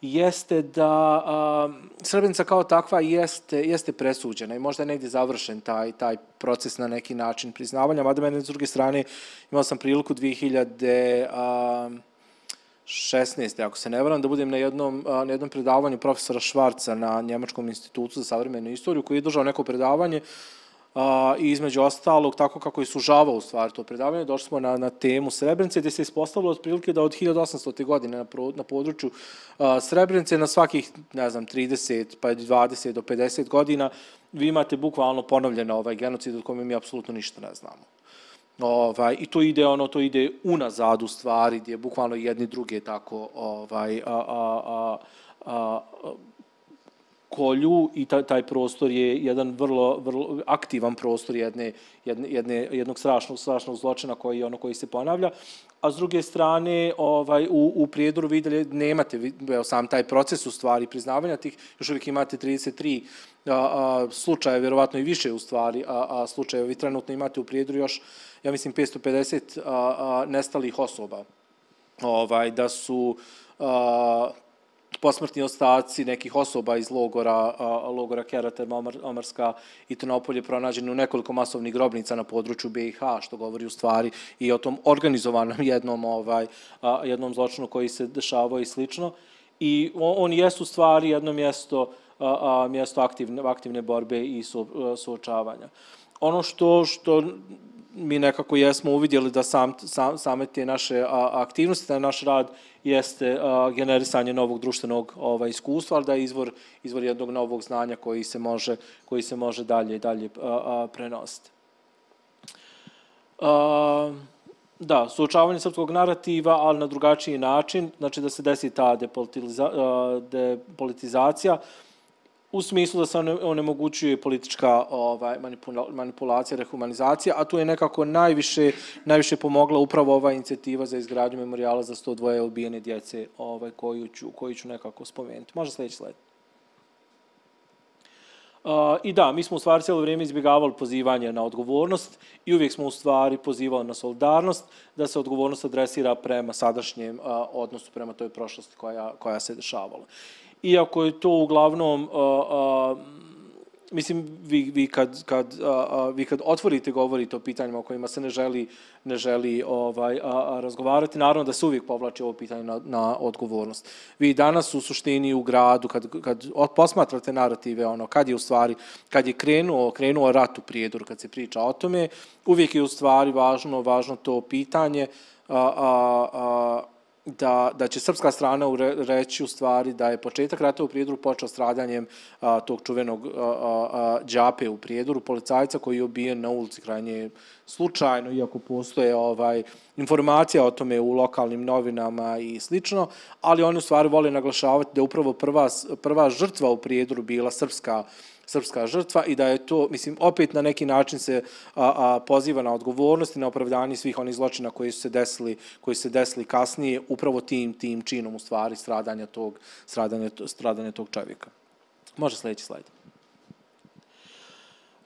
C: jeste da uh, Srebrenica kao takva jeste, jeste presuđena i možda je negdje završen taj, taj proces na neki način priznavanja, mada mene s druge strane imao sam priliku 2000, uh, 16. ako se ne varam, da budem na jednom, na jednom predavanju profesora Švarca na Njemačkom institutu za savremenu istoriju, koji je držao neko predavanje a, i između ostalog, tako kako je sužavao u stvari to predavanje, došli smo na, na temu Srebrenice, gdje se ispostavilo otprilike da od 1800. godine na, pro, na području Srebrenice na svakih, ne znam, 30, pa 20 do 50 godina, vi imate bukvalno ponovljeno ovaj genocid od kome mi apsolutno ništa ne znamo. Ovaj, I to ide ono to ide unazad u stvari, gdje bukvalno jedni druge tako ovaj, a, a, a, kolju i taj, taj prostor je jedan vrlo, vrlo aktivan prostor jedne, jedne, jednog strašnog, strašnog zločina koji je ono koji se ponavlja. A s druge strane, ovaj, u, u prijedoru videli, nemate evo, sam taj proces u stvari priznavanja tih, još uvijek imate 33 a, a, slučaje, vjerovatno i više u stvari, a, a vi trenutno imate u prijedoru još, ja mislim, 550 a, a, nestalih osoba. Ovaj, da su a, posmrtni ostaci nekih osoba iz logora, logora Kerate, Omar, Omarska i Trnopolje pronađeni u nekoliko masovnih grobnica na području BiH, što govori u stvari i o tom organizovanom jednom, ovaj, jednom zločinu koji se dešavao i slično. I on, on jesu stvari jedno mjesto, mjesto aktivne, aktivne borbe i su, suočavanja. Ono što, što mi nekako jesmo uvidjeli da sam, sam, same te naše aktivnosti, taj naš rad jeste generisanje novog društvenog ovaj, iskustva, ali da je izvor, izvor jednog novog znanja koji se može, koji se može dalje i dalje prenositi. Da, suočavanje srpskog narativa, ali na drugačiji način, znači da se desi ta depolitizacija, u smislu da se onemogućuje politička ovaj, manipulacija, rehumanizacija, a tu je nekako najviše, najviše pomogla upravo ova inicijativa za izgradnju memorijala za 102 ubijene djece ovaj, koju, ću, nekako spomenuti. Može sljedeći sled. Uh, I da, mi smo u stvari cijelo vrijeme izbjegavali pozivanje na odgovornost i uvijek smo u stvari pozivali na solidarnost, da se odgovornost adresira prema sadašnjem odnosu, prema toj prošlosti koja, koja se dešavala iako je to uglavnom, mislim, vi, vi, kad, kad, uh, vi kad otvorite, govorite o pitanjima o kojima se ne želi, ne želi ovaj, a, a, razgovarati, naravno da se uvijek povlači ovo pitanje na, na odgovornost. Vi danas u suštini u gradu, kad, kad posmatrate narative, ono, kad je u stvari, kad je krenuo, krenuo rat u Prijedoru, kad se priča o tome, uvijek je u stvari važno, važno to pitanje, a, a, a, da, da će srpska strana reći u stvari da je početak rata u Prijedoru počeo stradanjem a, tog čuvenog džape u Prijedoru, policajca koji je obijen na ulici krajnje slučajno, iako postoje ovaj informacija o tome u lokalnim novinama i slično, ali oni u stvari vole naglašavati da je upravo prva, prva žrtva u Prijedoru bila srpska srpska žrtva i da je to, mislim, opet na neki način se a, a, poziva na odgovornost i na opravdanje svih onih zločina koji su se desili, koji su se desili kasnije, upravo tim, tim činom u stvari stradanja tog, stradanja, stradanja tog čovjeka. Može sljedeći slajd.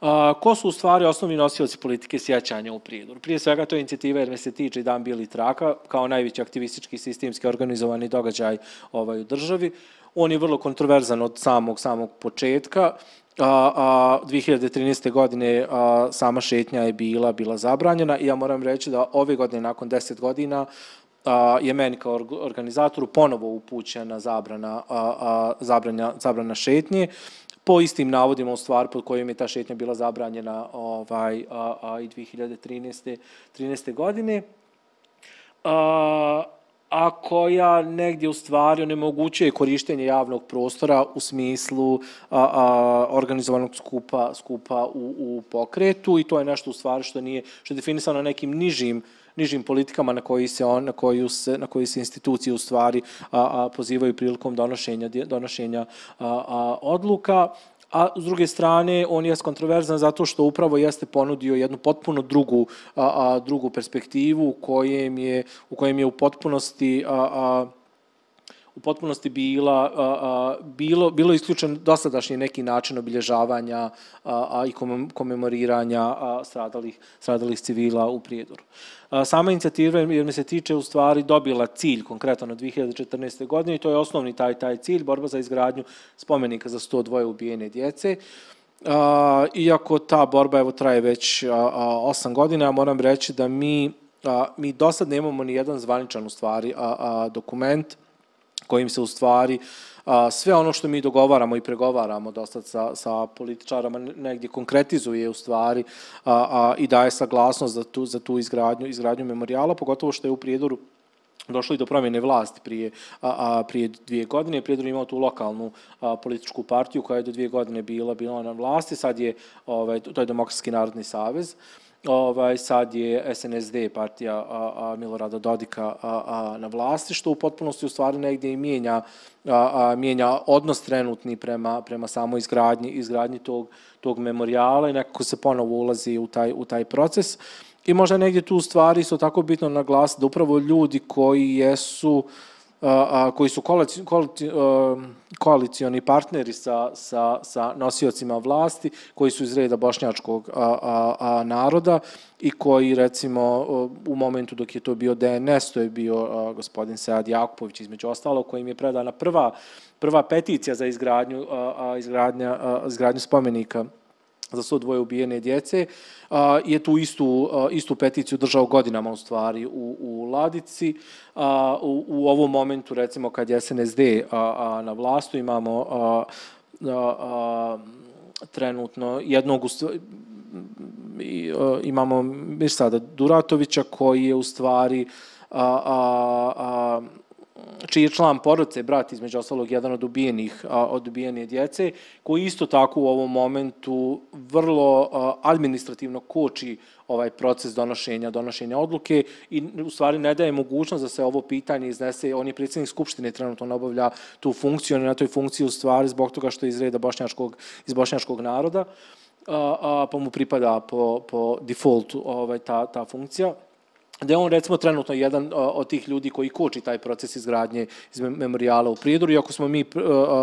C: A, ko su u stvari osnovni nosioci politike sjećanja u Prijedoru? Prije svega to je inicijativa jer me se tiče Dan Bili Traka kao najveći aktivistički sistemski organizovani događaj ovaj, u državi. On je vrlo kontroverzan od samog samog početka a, a, 2013. godine a, sama šetnja je bila bila zabranjena i ja moram reći da ove godine, nakon 10 godina, je meni kao organizatoru ponovo upućena zabrana, zabrana, zabrana šetnje po istim navodima u stvari pod kojim je ta šetnja bila zabranjena ovaj, a, a, i 2013. 13. godine. A, koja negdje u stvari onemogućuje korištenje javnog prostora u smislu a, a, organizovanog skupa, skupa u, u pokretu i to je nešto u stvari što nije što je definisano nekim nižim nižim politikama na koji se on na koju se na koji se institucije u stvari a, a, pozivaju prilikom donošenja donošenja a, a, odluka a s druge strane on je kontroverzan zato što upravo jeste ponudio jednu potpuno drugu a, a, drugu perspektivu u kojem je u kojem je u potpunosti a, a, u potpunosti bila, bilo, bilo isključen dosadašnji neki način obilježavanja a, i komemoriranja stradalih, stradalih civila u Prijedoru. Sama inicijativa, jer mi se tiče, u stvari dobila cilj konkretno na 2014. godine i to je osnovni taj, taj cilj, borba za izgradnju spomenika za 102 ubijene djece. Iako ta borba evo traje već a, a, 8 godina, moram reći da mi, mi do sad nemamo ni jedan zvaničan u stvari dokument kojim se u stvari sve ono što mi dogovaramo i pregovaramo dosta sa, sa političarama negdje konkretizuje u stvari a, a, i daje saglasnost za tu, za tu izgradnju, izgradnju memorijala, pogotovo što je u Prijedoru došlo i do promjene vlasti prije, a, a, prije dvije godine. Prijedor imao tu lokalnu a, političku partiju koja je do dvije godine bila, bila na vlasti, sad je, ovaj, to je Demokratski narodni savez, ovaj, sad je SNSD partija a, a, Milorada Dodika a, na vlasti, što u potpunosti u stvari negdje i mijenja, mijenja odnos trenutni prema, prema samoj izgradnji, izgradnji tog, tog memorijala i nekako se ponovo ulazi u taj, u taj proces. I možda negdje tu stvari su tako bitno naglasiti da upravo ljudi koji jesu a, koji su koalici, koalici, koalicioni partneri sa, sa, sa nosiocima vlasti, koji su iz reda bošnjačkog a, a, naroda i koji, recimo, u momentu dok je to bio DNS, to je bio gospodin Sead Jakupović, između ostalo, kojim je predana prva, prva peticija za izgradnju, a, izgradnja, izgradnju spomenika za svo dvoje ubijene djece, je tu istu, istu peticiju držao godinama u stvari u, u Ladici. U, u ovom momentu, recimo, kad je SNSD na vlastu, imamo trenutno jednog imamo Mirsada Duratovića koji je u stvari a, a, a, čiji je član porodice, brat između ostalog jedan od ubijenih, od djece, koji isto tako u ovom momentu vrlo administrativno koči ovaj proces donošenja donošenja odluke i u stvari ne daje mogućnost da se ovo pitanje iznese. On je predsjednik skupštine trenutno nabavlja tu funkciju, on je na toj funkciji u stvari zbog toga što je iz reda bošnjačkog, iz bošnjačkog naroda, a, a, pa mu pripada po, po defaultu ovaj, ta, ta funkcija da je on recimo trenutno jedan od tih ljudi koji koči taj proces izgradnje iz memorijala u Prijedoru, iako smo mi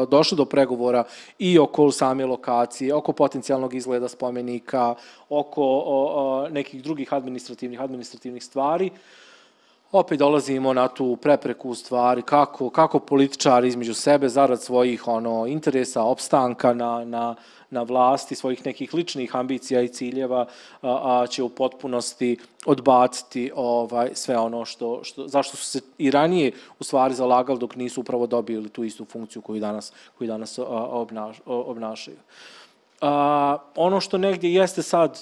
C: došli do pregovora i oko same lokacije, oko potencijalnog izgleda spomenika, oko nekih drugih administrativnih administrativnih stvari, opet dolazimo na tu prepreku stvari kako, kako političari između sebe zarad svojih ono interesa, opstanka na, na, na vlasti, svojih nekih ličnih ambicija i ciljeva, a, će u potpunosti odbaciti ovaj sve ono što, što zašto su se i ranije u stvari zalagali dok nisu upravo dobili tu istu funkciju koju danas koju danas obnaš, obnašaju. A, ono što negdje jeste sad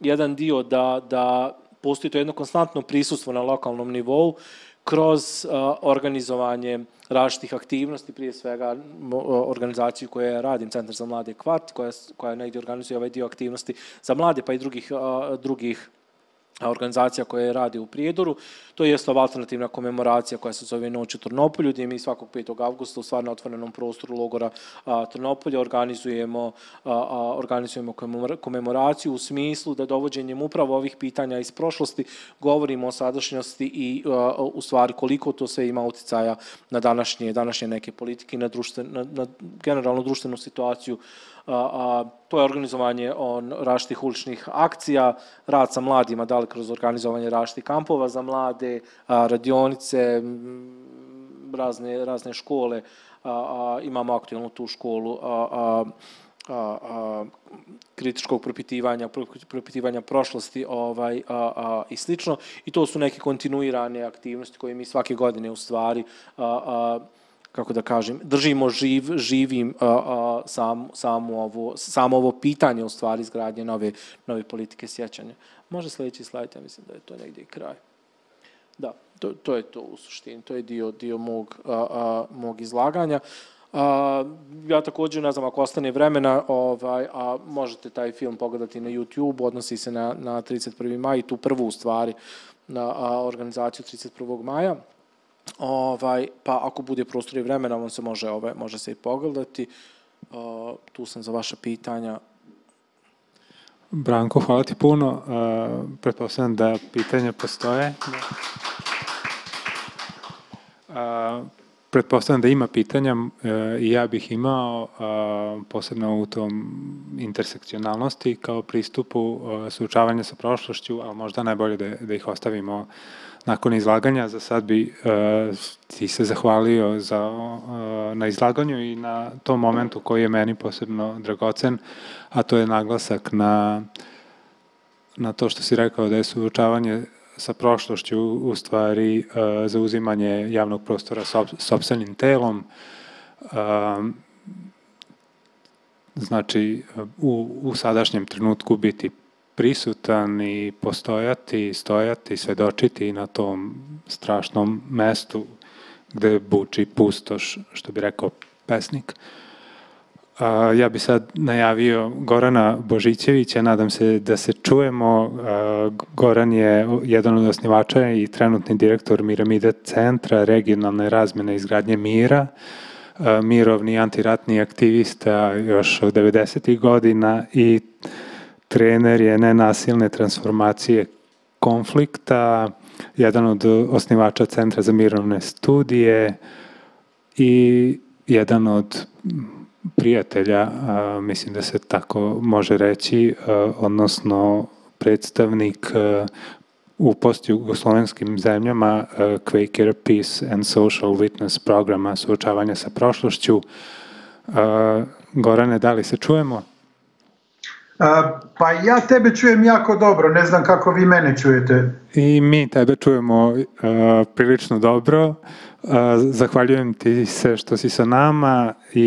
C: jedan dio da da postoji to jedno konstantno prisustvo na lokalnom nivou kroz uh, organizovanje različitih aktivnosti, prije svega organizaciju koje radim, Centar za mlade kvart, koja, koja negdje organizuje ovaj dio aktivnosti za mlade, pa i drugih, uh, drugih organizacija koja radi u Prijedoru. To je ova alternativna komemoracija koja se zove Noć u Trnopolju, gdje mi svakog 5. augusta u stvarno otvorenom prostoru logora Trnopolja organizujemo, organizujemo komemoraciju u smislu da dovođenjem upravo ovih pitanja iz prošlosti govorimo o sadašnjosti i u stvari koliko to sve ima uticaja na današnje, današnje neke politike, na, društven, na, na generalnu društvenu situaciju a, to je organizovanje on raštih uličnih akcija, rad sa mladima, da li kroz organizovanje raštih kampova za mlade, radionice, razne, razne škole, a, imamo aktualnu tu školu, kritičkog propitivanja, propitivanja prošlosti ovaj, a, a, i slično. I to su neke kontinuirane aktivnosti koje mi svake godine u stvari a, kako da kažem, držimo živ, živim a, a, sam, samo, ovo, samo ovo pitanje u stvari izgradnje nove, nove politike sjećanja. Može sljedeći slajd, ja mislim da je to negdje kraj. Da, to, to je to u suštini, to je dio, dio mog, a, mog izlaganja. A, ja također, ne znam, ako ostane vremena, ovaj, a možete taj film pogledati na YouTube, odnosi se na, na 31. maj i tu prvu u stvari na a, organizaciju 31. maja. Ovaj, pa ako bude prostor i vremena, on se može, ovaj, može se i pogledati. Uh, tu sam za vaše pitanja.
A: Branko, hvala ti puno. Uh, pretpostavljam da pitanja postoje. Uh, pretpostavljam da ima pitanja i ja bih imao posebno u tom intersekcionalnosti kao pristupu suočavanja sa prošlošću, a možda najbolje da, da ih ostavimo nakon izlaganja. Za sad bi uh, ti se zahvalio za, uh, na izlaganju i na tom momentu koji je meni posebno dragocen, a to je naglasak na, na to što si rekao da je suočavanje sa prošlošću u stvari uh, zauzimanje javnog prostora sob, sobstvenim telom, znači u, u sadašnjem trenutku biti prisutan i postojati, stojati, svedočiti na tom strašnom mestu gde buči pustoš, što bi rekao pesnik. Ja bi sad najavio Gorana Božićevića, nadam se da se čujemo. Goran je jedan od osnivača i trenutni direktor Miramide centra regionalne razmene izgradnje mira, mirovni antiratni aktivista još od 90. godina i trener je nenasilne transformacije konflikta, jedan od osnivača Centra za mirovne studije i jedan od prijatelja, mislim da se tako može reći, odnosno predstavnik u postjugoslovenskim zemljama Quaker Peace and Social Witness programa suočavanja sa prošlošću. Gorane, da li se čujemo?
D: Pa ja tebe čujem jako dobro, ne znam kako vi mene čujete.
A: I mi tebe čujemo uh, prilično dobro. Uh, zahvaljujem ti se što si sa nama i,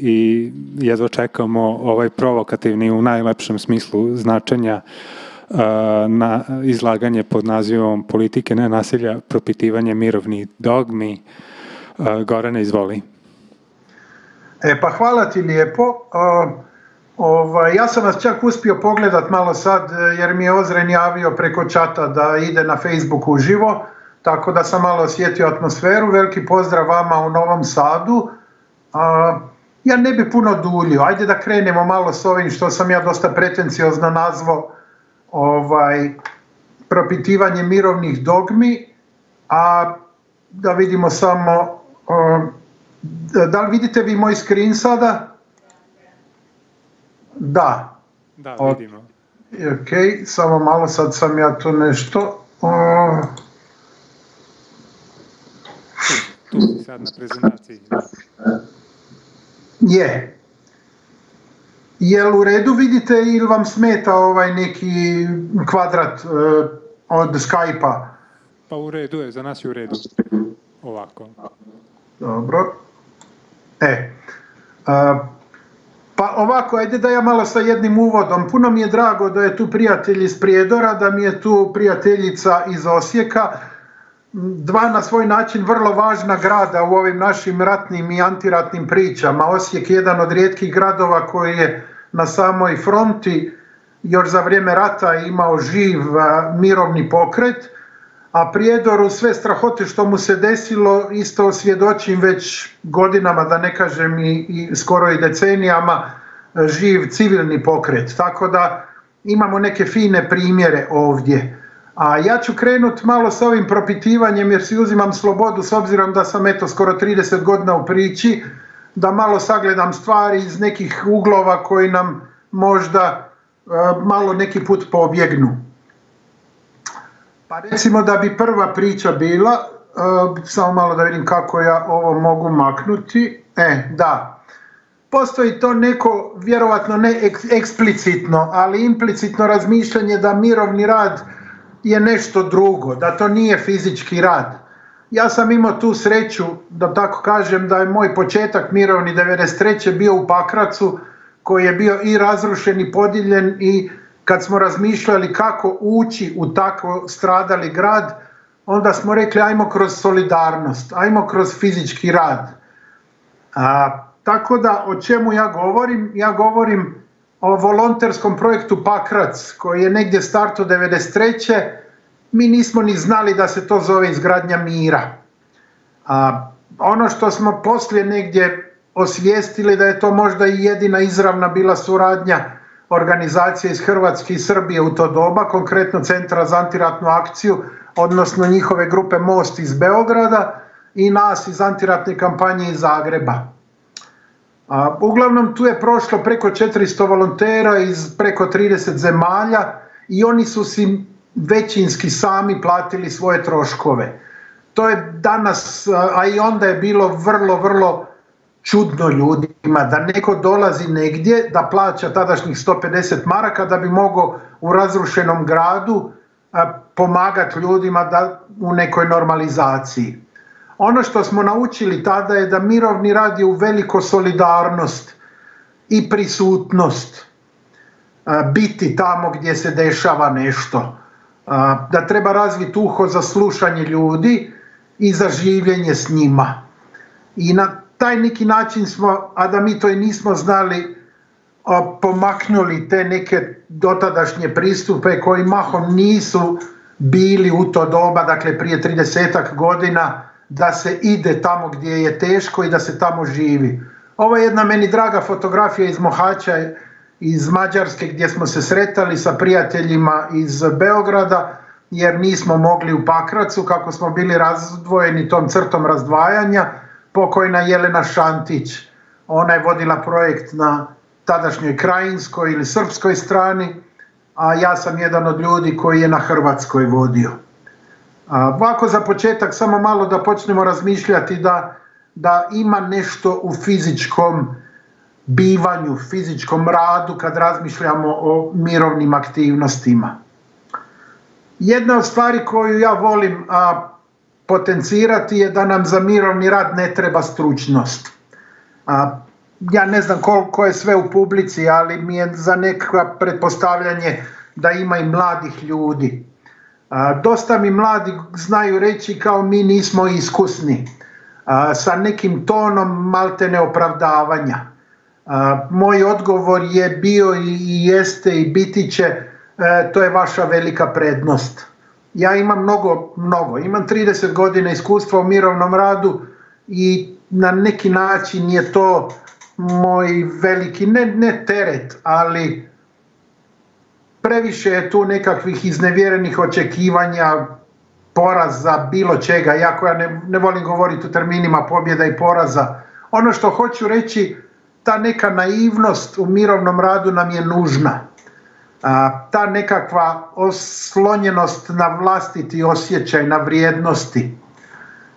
A: i jedva čekamo ovaj provokativni u najlepšem smislu značenja uh, na izlaganje pod nazivom Politike nenasilja, propitivanje mirovnih dogmi. Gorane, izvoli.
D: E pa hvala ti lijepo. Ovaj, ja sam vas čak uspio pogledat malo sad e, jer mi je Ozren javio preko čata da ide na Facebooku uživo, tako da sam malo osjetio atmosferu. Veliki pozdrav vama u Novom Sadu. A, ja ne bi puno duljio, ajde da krenemo malo s ovim što sam ja dosta pretenciozno nazvao ovaj, propitivanje mirovnih dogmi, a da vidimo samo, da li vidite vi moj screen sada? Da.
A: Da, vidimo.
D: Ok, samo malo, sad sam ja tu nešto...
A: Tu, tu si sad na prezentaciji.
D: Je. Jel u redu vidite ili vam smeta ovaj neki kvadrat uh, od Skype-a?
A: Pa u redu je, za nas je u redu. Ovako.
D: Dobro. E, uh, Pa ovako, ajde da ja malo sa jednim uvodom. Puno mi je drago da je tu prijatelj iz Prijedora, da mi je tu prijateljica iz Osijeka. Dva na svoj način vrlo važna grada u ovim našim ratnim i antiratnim pričama. Osijek je jedan od rijetkih gradova koji je na samoj fronti još za vrijeme rata imao živ mirovni pokret, a Prijedoru sve strahote što mu se desilo isto svjedočim već godinama, da ne kažem i, skoro i decenijama, živ civilni pokret. Tako da imamo neke fine primjere ovdje. A ja ću krenut malo s ovim propitivanjem jer si uzimam slobodu s obzirom da sam eto skoro 30 godina u priči, da malo sagledam stvari iz nekih uglova koji nam možda uh, malo neki put pobjegnu. Pa recimo da bi prva priča bila, uh, samo malo da vidim kako ja ovo mogu maknuti. E, da. postoji to neko, vjerovatno ne eksplicitno, ali implicitno razmišljanje da mirovni rad je nešto drugo, da to nije fizički rad. Ja sam imao tu sreću, da tako kažem, da je moj početak mirovni 93. bio u Pakracu, koji je bio i razrušen i podijeljen i kad smo razmišljali kako ući u tako stradali grad, onda smo rekli ajmo kroz solidarnost, ajmo kroz fizički rad. A, tako da o čemu ja govorim? Ja govorim o volonterskom projektu Pakrac koji je negdje starto 93. Mi nismo ni znali da se to zove izgradnja mira. A, ono što smo poslije negdje osvijestili da je to možda i jedina izravna bila suradnja organizacije iz Hrvatske i Srbije u to doba, konkretno Centra za antiratnu akciju, odnosno njihove grupe Most iz Beograda i nas iz antiratne kampanje iz Zagreba. Uglavnom tu je prošlo preko 400 volontera iz preko 30 zemalja i oni su si većinski sami platili svoje troškove. To je danas, a i onda je bilo vrlo, vrlo čudno ljudima da neko dolazi negdje da plaća tadašnjih 150 maraka da bi mogao u razrušenom gradu pomagati ljudima da u nekoj normalizaciji. Ono što smo naučili tada je da mirovni rad je u veliko solidarnost i prisutnost biti tamo gdje se dešava nešto. Da treba razviti uho za slušanje ljudi i za življenje s njima. I na taj neki način smo, a da mi to i nismo znali, pomaknuli te neke dotadašnje pristupe koji mahom nisu bili u to doba, dakle prije 30 godina, da se ide tamo gdje je teško i da se tamo živi. Ovo je jedna meni draga fotografija iz Mohača, iz Mađarske gdje smo se sretali sa prijateljima iz Beograda, jer nismo mogli u Pakracu kako smo bili razdvojeni tom crtom razdvajanja pokojna Jelena Šantić. Ona je vodila projekt na tadašnjoj krajinskoj ili srpskoj strani, a ja sam jedan od ljudi koji je na Hrvatskoj vodio. A, ovako za početak samo malo da počnemo razmišljati da, da ima nešto u fizičkom bivanju, fizičkom radu kad razmišljamo o mirovnim aktivnostima. Jedna od stvari koju ja volim a, potencirati je da nam za mirovni rad ne treba stručnost. A, ja ne znam koliko je sve u publici, ali mi je za nekakva pretpostavljanje da ima i mladih ljudi. A, dosta mi mladi znaju reći kao mi nismo iskusni, a, sa nekim tonom malte neopravdavanja. Moj odgovor je bio i jeste i biti će, e, to je vaša velika prednost ja imam mnogo, mnogo, imam 30 godina iskustva u mirovnom radu i na neki način je to moj veliki, ne, ne teret, ali previše je tu nekakvih iznevjerenih očekivanja, poraza, bilo čega, ja koja ne, ne volim govoriti u terminima pobjeda i poraza. Ono što hoću reći, ta neka naivnost u mirovnom radu nam je nužna ta nekakva oslonjenost na vlastiti osjećaj, na vrijednosti.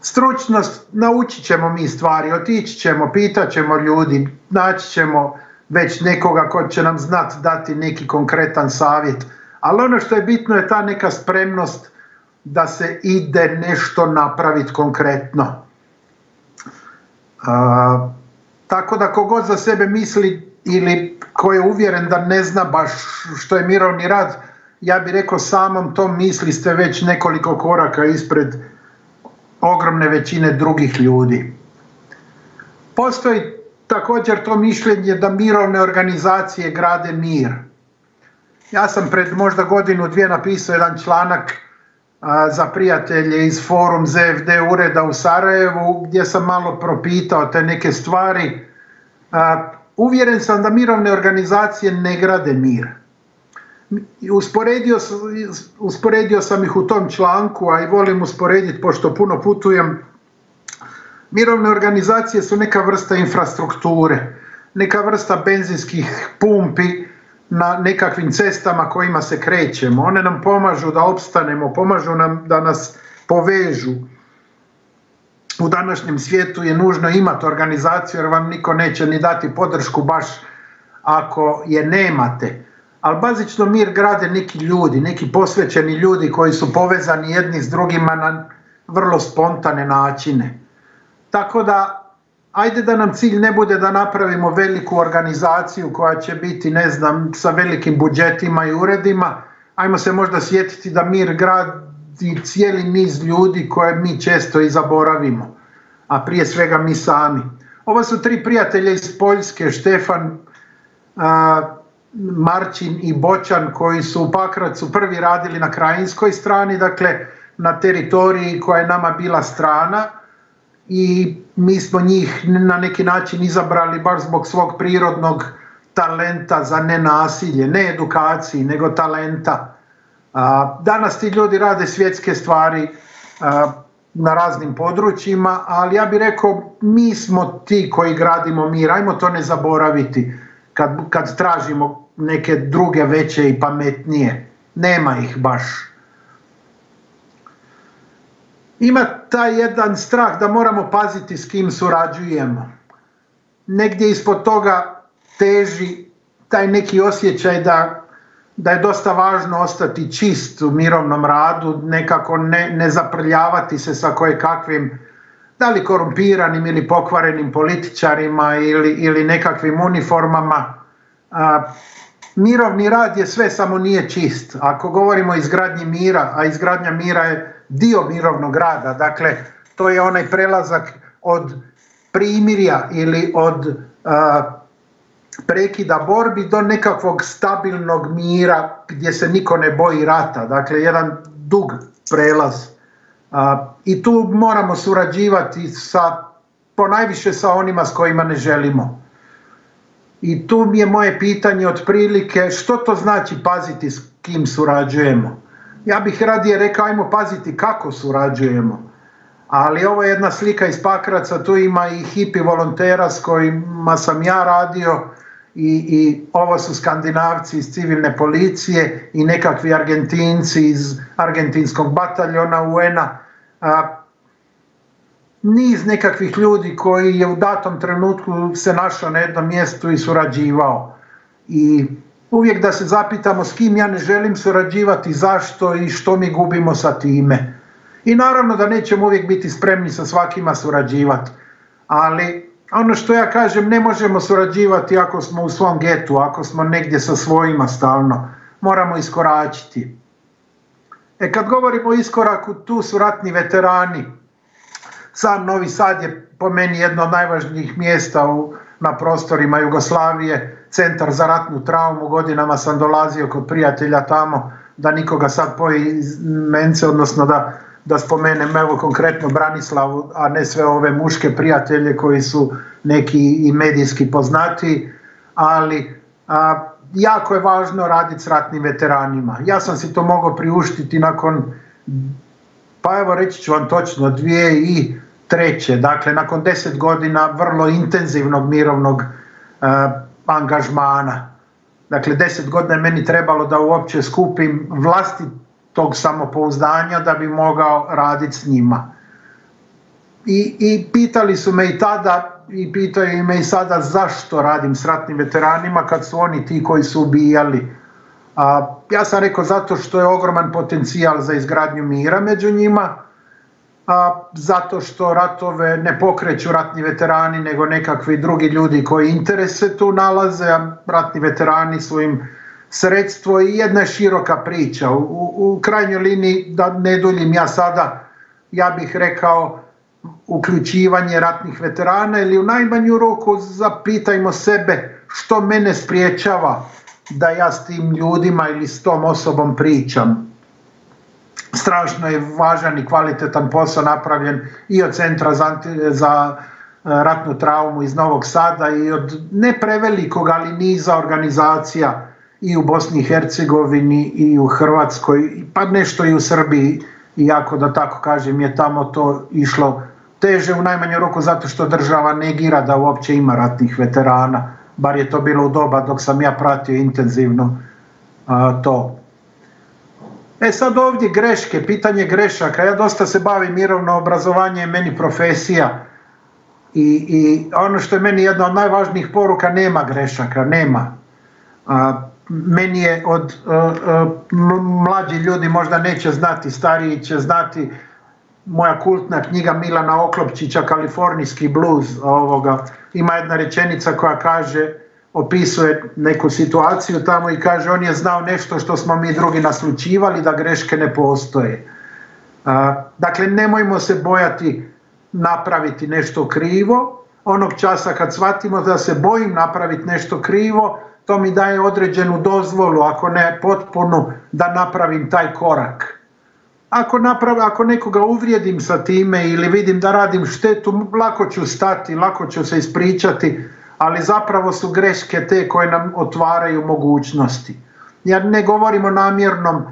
D: Stručnost, naučit ćemo mi stvari, otići ćemo, pitat ćemo ljudi, naći ćemo već nekoga ko će nam znat dati neki konkretan savjet. Ali ono što je bitno je ta neka spremnost da se ide nešto napraviti konkretno. tako da kogod za sebe misli ili ko je uvjeren da ne zna baš što je mirovni rad, ja bih rekao samom tom misli ste već nekoliko koraka ispred ogromne većine drugih ljudi. Postoji također to mišljenje da mirovne organizacije grade mir. Ja sam pred možda godinu dvije napisao jedan članak za prijatelje iz forum ZFD ureda u Sarajevu gdje sam malo propitao te neke stvari. Uvjeren sam da mirovne organizacije ne grade mir. Usporedio, usporedio sam ih u tom članku, a i volim usporediti pošto puno putujem. Mirovne organizacije su neka vrsta infrastrukture, neka vrsta benzinskih pumpi na nekakvim cestama kojima se krećemo. One nam pomažu da opstanemo, pomažu nam da nas povežu. U današnjem svijetu je nužno imati organizaciju jer vam niko neće ni dati podršku baš ako je nemate. Ali bazično mir grade neki ljudi, neki posvećeni ljudi koji su povezani jedni s drugima na vrlo spontane načine. Tako da, ajde da nam cilj ne bude da napravimo veliku organizaciju koja će biti, ne znam, sa velikim budžetima i uredima. Ajmo se možda sjetiti da mir gradi cijeli niz ljudi koje mi često i zaboravimo, a prije svega mi sami. Ovo su tri prijatelja iz Poljske, Štefan, Marčin i Bočan koji su u Pakracu prvi radili na krajinskoj strani, dakle na teritoriji koja je nama bila strana i mi smo njih na neki način izabrali baš zbog svog prirodnog talenta za nenasilje, ne edukaciji, nego talenta. Danas ti ljudi rade svjetske stvari na raznim područjima, ali ja bih rekao mi smo ti koji gradimo mir, ajmo to ne zaboraviti kad, kad tražimo neke druge veće i pametnije. Nema ih baš. Ima taj jedan strah da moramo paziti s kim surađujemo. Negdje ispod toga teži taj neki osjećaj da, da je dosta važno ostati čist u mirovnom radu, nekako ne, ne zaprljavati se sa koje kakvim da li korumpiranim ili pokvarenim političarima ili, ili nekakvim uniformama. A, mirovni rad je sve samo nije čist. Ako govorimo o izgradnji mira, a izgradnja mira je dio mirovnog rada, dakle to je onaj prelazak od primirja ili od prekida borbi do nekakvog stabilnog mira gdje se niko ne boji rata, dakle jedan dug prelaz i tu moramo surađivati sa, ponajviše sa onima s kojima ne želimo. I tu mi je moje pitanje otprilike što to znači paziti s kim surađujemo. Ja bih radije rekao ajmo paziti kako surađujemo. Ali ovo je jedna slika iz Pakraca, tu ima i hipi volontera s kojima sam ja radio i, i ovo su skandinavci iz civilne policije i nekakvi argentinci iz argentinskog bataljona UN-a niz nekakvih ljudi koji je u datom trenutku se našao na jednom mjestu i surađivao. I uvijek da se zapitamo s kim ja ne želim surađivati, zašto i što mi gubimo sa time. I naravno da nećemo uvijek biti spremni sa svakima surađivati, ali ono što ja kažem ne možemo surađivati ako smo u svom getu, ako smo negdje sa svojima stalno, moramo iskoračiti. E kad govorimo o iskoraku, tu su ratni veterani. Sam Novi Sad je po meni jedno od najvažnijih mjesta u, na prostorima Jugoslavije, centar za ratnu traumu, godinama sam dolazio kod prijatelja tamo, da nikoga sad poji mence, odnosno da, da spomenem evo konkretno Branislavu, a ne sve ove muške prijatelje koji su neki i medijski poznati, ali a, jako je važno raditi s ratnim veteranima. Ja sam si to mogao priuštiti nakon, pa evo reći ću vam točno, dvije i treće, dakle nakon deset godina vrlo intenzivnog mirovnog uh, angažmana. Dakle, deset godina je meni trebalo da uopće skupim vlasti tog samopouzdanja da bi mogao raditi s njima. I, I pitali su me i tada i pitaju me i sada zašto radim s ratnim veteranima kad su oni ti koji su ubijali. A, ja sam rekao zato što je ogroman potencijal za izgradnju mira među njima, a, zato što ratove ne pokreću ratni veterani nego nekakvi drugi ljudi koji interese tu nalaze, a ratni veterani su im sredstvo i jedna široka priča. U, u, krajnjoj liniji, da ne duljim ja sada, ja bih rekao uključivanje ratnih veterana ili u najmanju roku zapitajmo sebe što mene spriječava da ja s tim ljudima ili s tom osobom pričam. Strašno je važan i kvalitetan posao napravljen i od Centra za, za e, ratnu traumu iz Novog Sada i od ne prevelikog, ali niza organizacija i u Bosni i Hercegovini i u Hrvatskoj, pa nešto i u Srbiji, iako da tako kažem je tamo to išlo teže u najmanju roku zato što država negira da uopće ima ratnih veterana, bar je to bilo u doba dok sam ja pratio intenzivno to. E sad ovdje greške, pitanje grešaka. Ja dosta se bavim mirovno obrazovanje, meni profesija. I, I ono što je meni jedna od najvažnijih poruka, nema grešaka, nema. Meni je od mlađi ljudi možda neće znati, stariji će znati moja kultna knjiga Milana Oklopčića, Kalifornijski blues, ovoga, ima jedna rečenica koja kaže, opisuje neku situaciju tamo i kaže on je znao nešto što smo mi drugi naslučivali da greške ne postoje. dakle, nemojmo se bojati napraviti nešto krivo, onog časa kad shvatimo da se bojim napraviti nešto krivo, to mi daje određenu dozvolu, ako ne potpunu, da napravim taj korak. Ako, naprav, ako nekoga uvrijedim sa time ili vidim da radim štetu, lako ću stati, lako ću se ispričati, ali zapravo su greške te koje nam otvaraju mogućnosti. Ja ne govorim o namjernom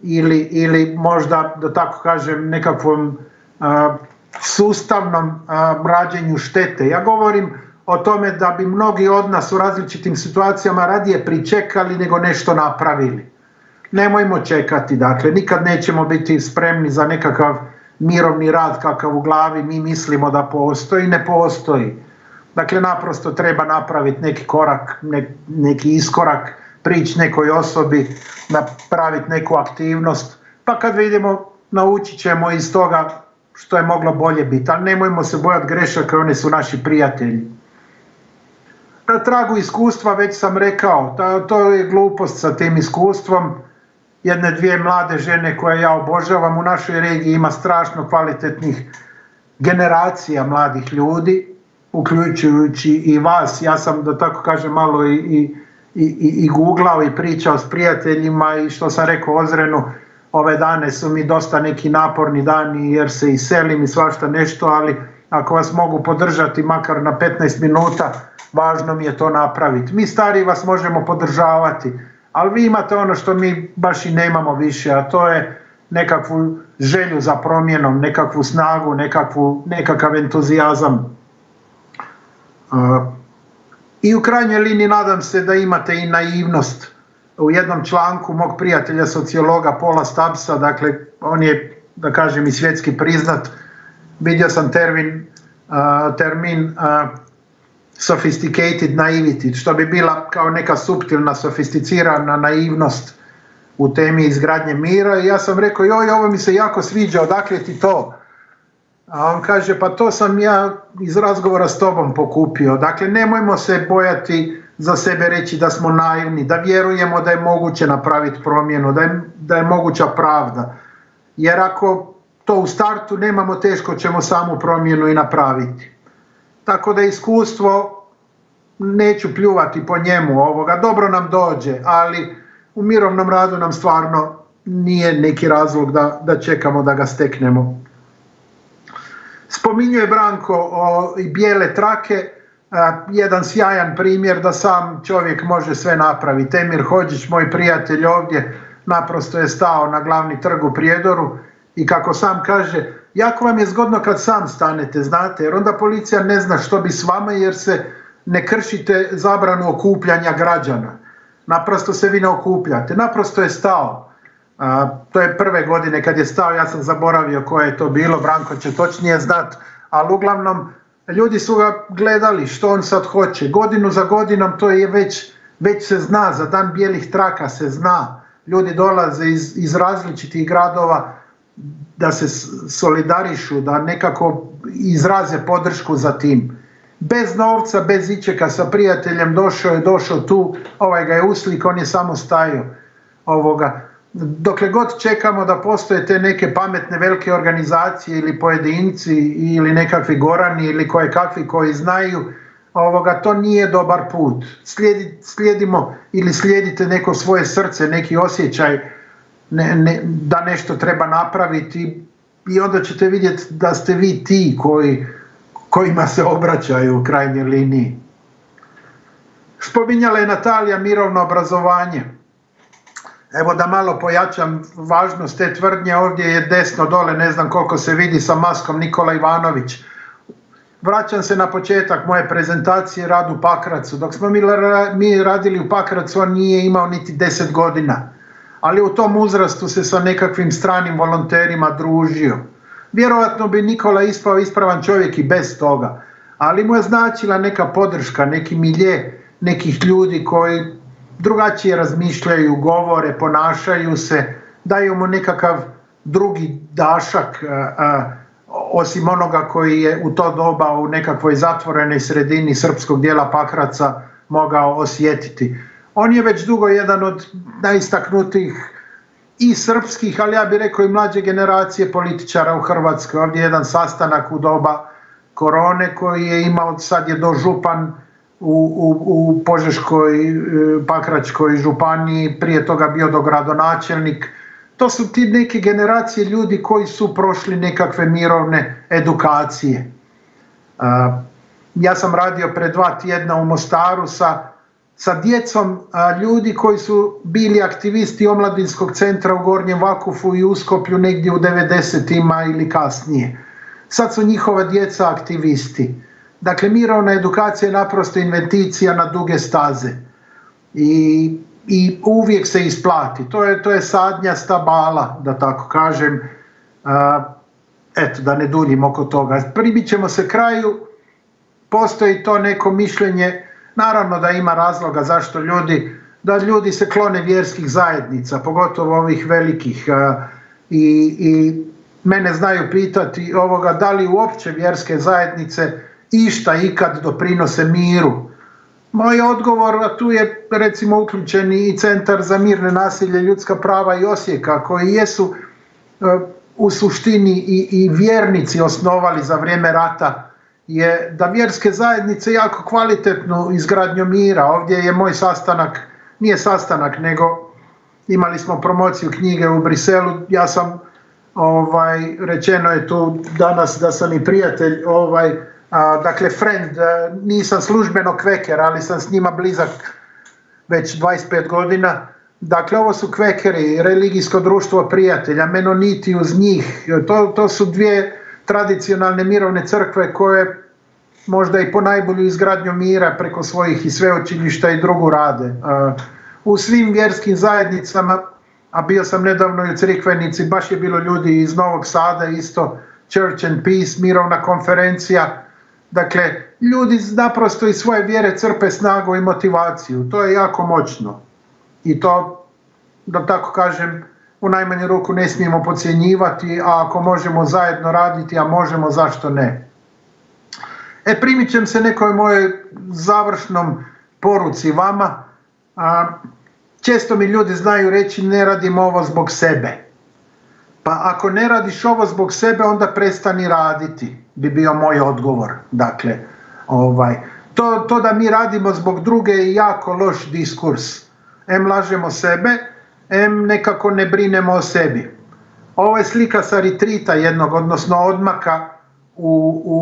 D: ili, ili možda, da tako kažem, nekakvom sustavnom rađenju štete. Ja govorim o tome da bi mnogi od nas u različitim situacijama radije pričekali nego nešto napravili. Nemojmo čekati, dakle, nikad nećemo biti spremni za nekakav mirovni rad kakav u glavi mi mislimo da postoji, ne postoji. Dakle, naprosto treba napraviti neki korak, neki iskorak, prići nekoj osobi, napraviti neku aktivnost, pa kad vidimo, naučit ćemo iz toga što je moglo bolje biti, ali nemojmo se bojati grešaka, oni su naši prijatelji. Na tragu iskustva, već sam rekao, to je glupost sa tim iskustvom, jedne dvije mlade žene koje ja obožavam, u našoj regiji ima strašno kvalitetnih generacija mladih ljudi, uključujući i vas, ja sam da tako kažem malo i, i, i, i googlao i pričao s prijateljima i što sam rekao Ozrenu, ove dane su mi dosta neki naporni dani jer se iselim i svašta nešto, ali ako vas mogu podržati makar na 15 minuta, važno mi je to napraviti. Mi stari vas možemo podržavati, ali vi imate ono što mi baš i nemamo više, a to je nekakvu želju za promjenom, nekakvu snagu, nekakvu, nekakav entuzijazam. I u krajnjoj liniji nadam se da imate i naivnost. U jednom članku mog prijatelja sociologa Pola Stabsa, dakle on je da kažem i svjetski priznat, vidio sam termin, termin sophisticated naivity, što bi bila kao neka suptilna, sofisticirana naivnost u temi izgradnje mira i ja sam rekao joj ovo mi se jako sviđa, odakle ti to? A on kaže, pa to sam ja iz razgovora s tobom pokupio. Dakle, nemojmo se bojati za sebe reći da smo naivni, da vjerujemo da je moguće napraviti promjenu, da je, da je moguća pravda. Jer ako to u startu nemamo, teško ćemo samu promjenu i napraviti. Tako da iskustvo, neću pljuvati po njemu ovoga, dobro nam dođe, ali u mirovnom radu nam stvarno nije neki razlog da, da čekamo da ga steknemo. Spominjuje Branko o, bijele trake, jedan sjajan primjer da sam čovjek može sve napraviti. Emir Hođić, moj prijatelj ovdje, naprosto je stao na glavni trg u Prijedoru i kako sam kaže, jako vam je zgodno kad sam stanete, znate, jer onda policija ne zna što bi s vama jer se ne kršite zabranu okupljanja građana. Naprosto se vi ne okupljate, naprosto je stao to je prve godine kad je stao, ja sam zaboravio koje je to bilo, Branko će točnije znat, ali uglavnom ljudi su ga gledali što on sad hoće. Godinu za godinom to je već, već se zna, za dan bijelih traka se zna. Ljudi dolaze iz, iz različitih gradova da se solidarišu, da nekako izraze podršku za tim. Bez novca, bez ičeka sa prijateljem došao je, došao tu, ovaj ga je uslik, on je samo stajao. Ovoga dokle god čekamo da postoje te neke pametne velike organizacije ili pojedinci ili nekakvi gorani ili koje kakvi koji znaju, ovoga, to nije dobar put. slijedimo ili slijedite neko svoje srce, neki osjećaj ne, da nešto treba napraviti i onda ćete vidjeti da ste vi ti koji, kojima se obraćaju u krajnjoj liniji. Spominjala je Natalija mirovno obrazovanje. Evo da malo pojačam važnost te tvrdnje, ovdje je desno dole, ne znam koliko se vidi sa maskom Nikola Ivanović. Vraćam se na početak moje prezentacije rad u Pakracu. Dok smo mi, mi radili u Pakracu, on nije imao niti 10 godina. ali u tom uzrastu se sa nekakvim stranim volonterima družio. Vjerojatno bi Nikola ispao ispravan čovjek i bez toga, ali mu je značila neka podrška, neki milje nekih ljudi koji drugačije razmišljaju, govore, ponašaju se, daju mu nekakav drugi dašak, osim onoga koji je u to doba u nekakvoj zatvorenoj sredini srpskog dijela Pakraca mogao osjetiti. On je već dugo jedan od najistaknutijih i srpskih, ali ja bih rekao i mlađe generacije političara u Hrvatskoj. Ovdje je jedan sastanak u doba korone koji je imao, sad je dožupan u, u, u Požeškoj, e, Pakračkoj županiji, prije toga bio dogradonačelnik. To su ti neke generacije ljudi koji su prošli nekakve mirovne edukacije. Ja sam radio pre dva tjedna u Mostaru sa sa djecom ljudi koji su bili aktivisti omladinskog centra u Gornjem Vakufu i Uskoplju negdje u 90-ima ili kasnije. Sad su njihova djeca aktivisti. Dakle, mirovna edukacija je naprosto inventicija na duge staze. I, i uvijek se isplati. To je, to je sadnja stabala, da tako kažem. eto, da ne duljim oko toga. Pribit ćemo se kraju. Postoji to neko mišljenje Naravno da ima razloga zašto ljudi, da ljudi se klone vjerskih zajednica, pogotovo ovih velikih i, i mene znaju pitati ovoga da li uopće vjerske zajednice išta ikad doprinose miru. Moj odgovor, a tu je recimo uključeni i Centar za mirne nasilje, ljudska prava i Osijeka koji jesu u suštini i, i vjernici osnovali za vrijeme rata je da vjerske zajednice jako kvalitetnu izgradnju mira. Ovdje je moj sastanak, nije sastanak, nego imali smo promociju knjige u Briselu. Ja sam, ovaj, rečeno je tu danas da sam i prijatelj, ovaj, dakle friend, nisam službeno kveker, ali sam s njima blizak već 25 godina. Dakle, ovo su kvekeri, religijsko društvo prijatelja, menoniti uz njih. To, to su dvije tradicionalne mirovne crkve koje možda i po najbolju izgradnju mira preko svojih i sveočilišta i drugu rade. U svim vjerskim zajednicama, a bio sam nedavno u Crikvenici, baš je bilo ljudi iz Novog Sada, isto Church and Peace, mirovna konferencija. Dakle, ljudi naprosto iz svoje vjere crpe snagu i motivaciju. To je jako moćno. I to, da tako kažem, u najmanju ruku ne smijemo podcjenjivati, a ako možemo zajedno raditi, a možemo, zašto ne? E, primit ćem se nekoj mojoj završnom poruci vama. A, često mi ljudi znaju reći ne radim ovo zbog sebe. Pa ako ne radiš ovo zbog sebe, onda prestani raditi, bi bio moj odgovor. Dakle, ovaj, to, to da mi radimo zbog druge je jako loš diskurs. Em lažemo sebe, em nekako ne brinemo o sebi. Ovo je slika sa ritrita jednog, odnosno odmaka u, u,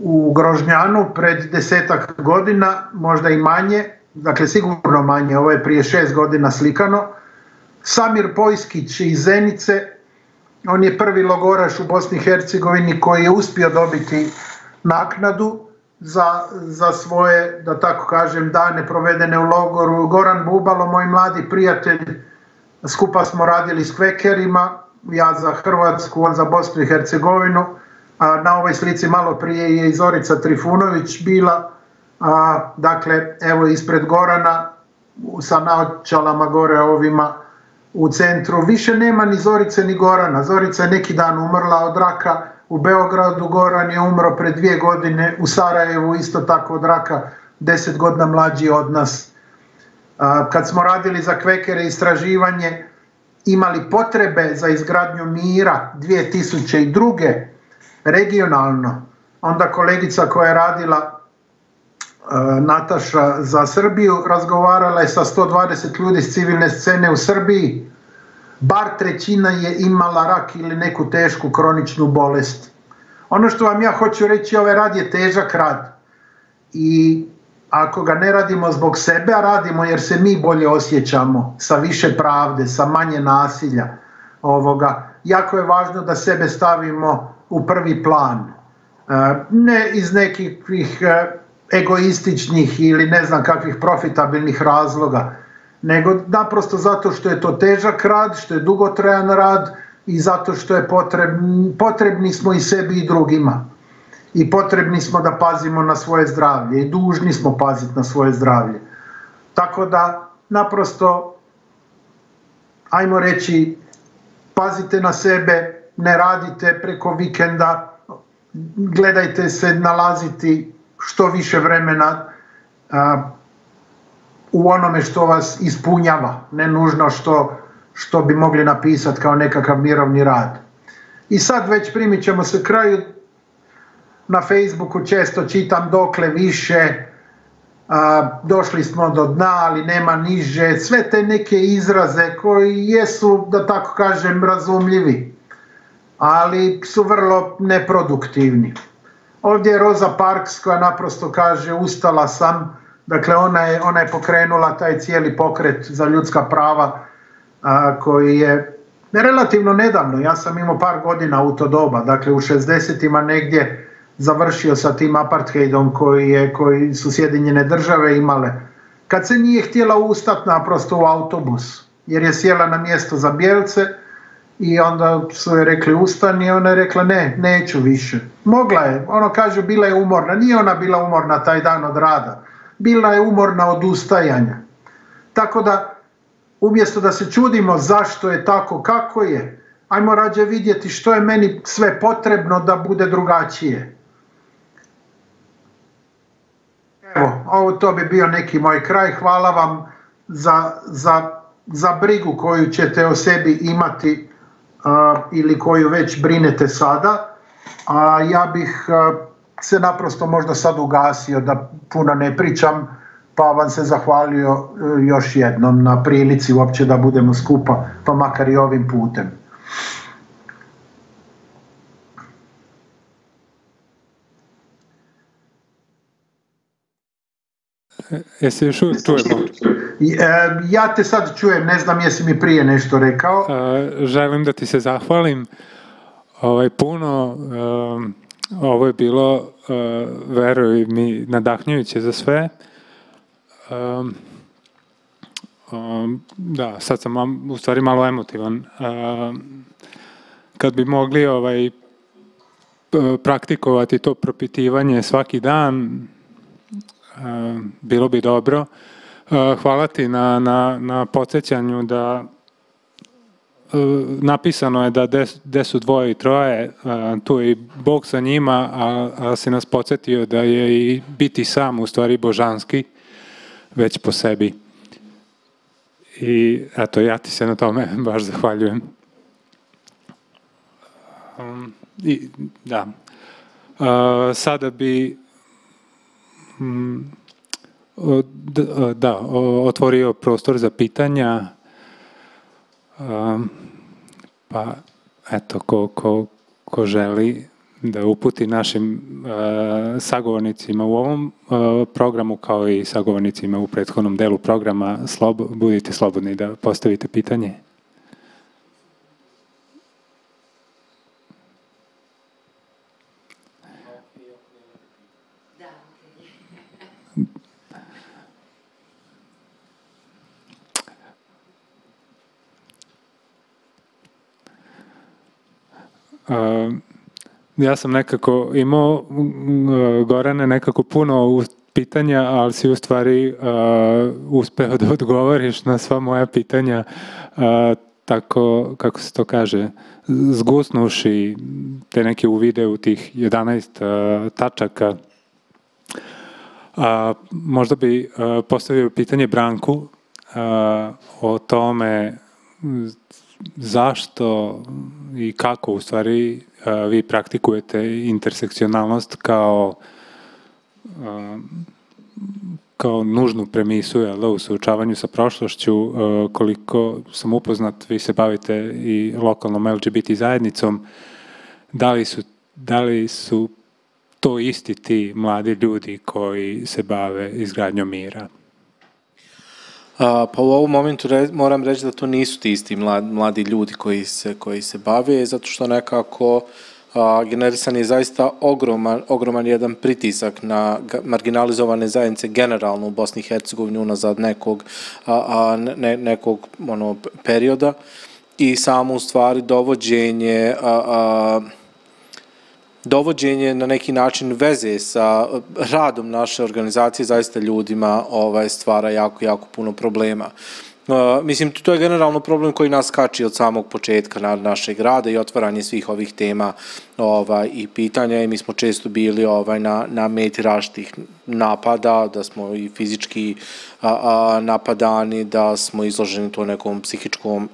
D: u Grožnjanu pred desetak godina, možda i manje, dakle sigurno manje, ovo je prije šest godina slikano. Samir Pojskić iz Zenice, on je prvi logoraš u Bosni i Hercegovini koji je uspio dobiti naknadu za, za svoje, da tako kažem, dane provedene u logoru. Goran Bubalo, moj mladi prijatelj, skupa smo radili s kvekerima, ja za Hrvatsku, on za Bosnu i Hercegovinu a na ovoj slici malo prije je i Zorica Trifunović bila, a, dakle evo ispred Gorana sa naočalama gore ovima u centru. Više nema ni Zorice ni Gorana. Zorica je neki dan umrla od raka u Beogradu, Goran je umro pred dvije godine, u Sarajevu isto tako od raka, deset godina mlađi od nas. Kad smo radili za kvekere istraživanje, imali potrebe za izgradnju mira 2002 regionalno. Onda kolegica koja je radila Nataša za Srbiju razgovarala je sa 120 ljudi iz civilne scene u Srbiji. Bar trećina je imala rak ili neku tešku kroničnu bolest. Ono što vam ja hoću reći, ovaj rad je težak rad. I ako ga ne radimo zbog sebe, a radimo jer se mi bolje osjećamo sa više pravde, sa manje nasilja, ovoga, jako je važno da sebe stavimo u prvi plan. E, ne iz nekih e, egoističnih ili ne znam kakvih profitabilnih razloga, nego naprosto zato što je to težak rad, što je dugotrajan rad i zato što je potrebni, potrebni smo i sebi i drugima. I potrebni smo da pazimo na svoje zdravlje i dužni smo paziti na svoje zdravlje. Tako da naprosto, ajmo reći, pazite na sebe, ne radite preko vikenda, gledajte se nalaziti što više vremena u onome što vas ispunjava, ne nužno što, što bi mogli napisati kao nekakav mirovni rad. I sad već primit ćemo se kraju, na Facebooku često čitam dokle više, a, došli smo do dna, ali nema niže, sve te neke izraze koji jesu, da tako kažem, razumljivi, ali su vrlo neproduktivni. Ovdje je Rosa Parks koja naprosto kaže ustala sam, dakle ona je, ona je pokrenula taj cijeli pokret za ljudska prava a, koji je relativno nedavno, ja sam imao par godina u to doba, dakle u 60-ima negdje završio sa tim apartheidom koji, je, koji su Sjedinjene države imale. Kad se nije htjela ustati naprosto u autobus, jer je sjela na mjesto za bjelce i onda su joj rekli ustani i ona je rekla ne, neću više. Mogla je, ono kaže bila je umorna, nije ona bila umorna taj dan od rada, bila je umorna od ustajanja. Tako da umjesto da se čudimo zašto je tako kako je, ajmo rađe vidjeti što je meni sve potrebno da bude drugačije. Evo, ovo to bi bio neki moj kraj. Hvala vam za, za, za brigu koju ćete o sebi imati ili koju već brinete sada. A ja bih se naprosto možda sad ugasio da puno ne pričam, pa vam se zahvalio uh, još jednom na prilici uopće da budemo skupa, pa makar i ovim putem.
A: Jesi još čujemo?
D: Ja te sad čujem, ne znam jesi mi prije nešto rekao.
A: Želim da ti se zahvalim ovaj, puno. Ovo je bilo, veruj mi, nadahnjujuće za sve. Da, sad sam u stvari malo emotivan. Kad bi mogli ovaj, praktikovati to propitivanje svaki dan, bilo bi dobro. Hvala ti na, na, na podsjećanju da napisano je da gde su dvoje i troje, tu je i Bog sa njima, a, a si nas podsjetio da je i biti sam u stvari božanski, već po sebi. I eto, ja ti se na tome baš zahvaljujem. Um, I, da. Sada bi Mm, da, otvorio prostor za pitanja. Pa, eto, ko, ko, ko želi da uputi našim sagovornicima u ovom programu kao i sagovornicima u prethodnom delu programa, slob, budite slobodni da postavite pitanje. Ja sam nekako imao Gorane nekako puno pitanja, ali si u stvari uspeo da odgovoriš na sva moja pitanja tako, kako se to kaže, zgusnuši te neke uvide u tih 11 uh, tačaka. Možda bi postavio pitanje Branku o tome zašto i kako u stvari vi praktikujete intersekcionalnost kao kao nužnu premisu jel, u suočavanju sa prošlošću, koliko sam upoznat, vi se bavite i lokalnom LGBT zajednicom, da li su, da li su to isti ti mladi ljudi koji se bave izgradnjom mira?
C: A, pa u ovom momentu re, moram reći da to nisu ti isti mladi, mladi ljudi koji se, koji se bave, zato što nekako a, generisan je zaista ogroman, ogroman jedan pritisak na marginalizovane zajednice generalno u Bosni i Hercegovini unazad nekog, a, a, ne, nekog ono, perioda. I samo u stvari dovođenje a, a, dovođenje na neki način veze sa radom naše organizacije zaista ljudima ovaj, stvara jako, jako puno problema. Uh, mislim, to je generalno problem koji nas kači od samog početka na našeg rada i otvaranje svih ovih tema ovaj, i pitanja i mi smo često bili ovaj, na, na meti raštih napada, da smo i fizički a, a, napadani, da smo izloženi to nekom psihičkom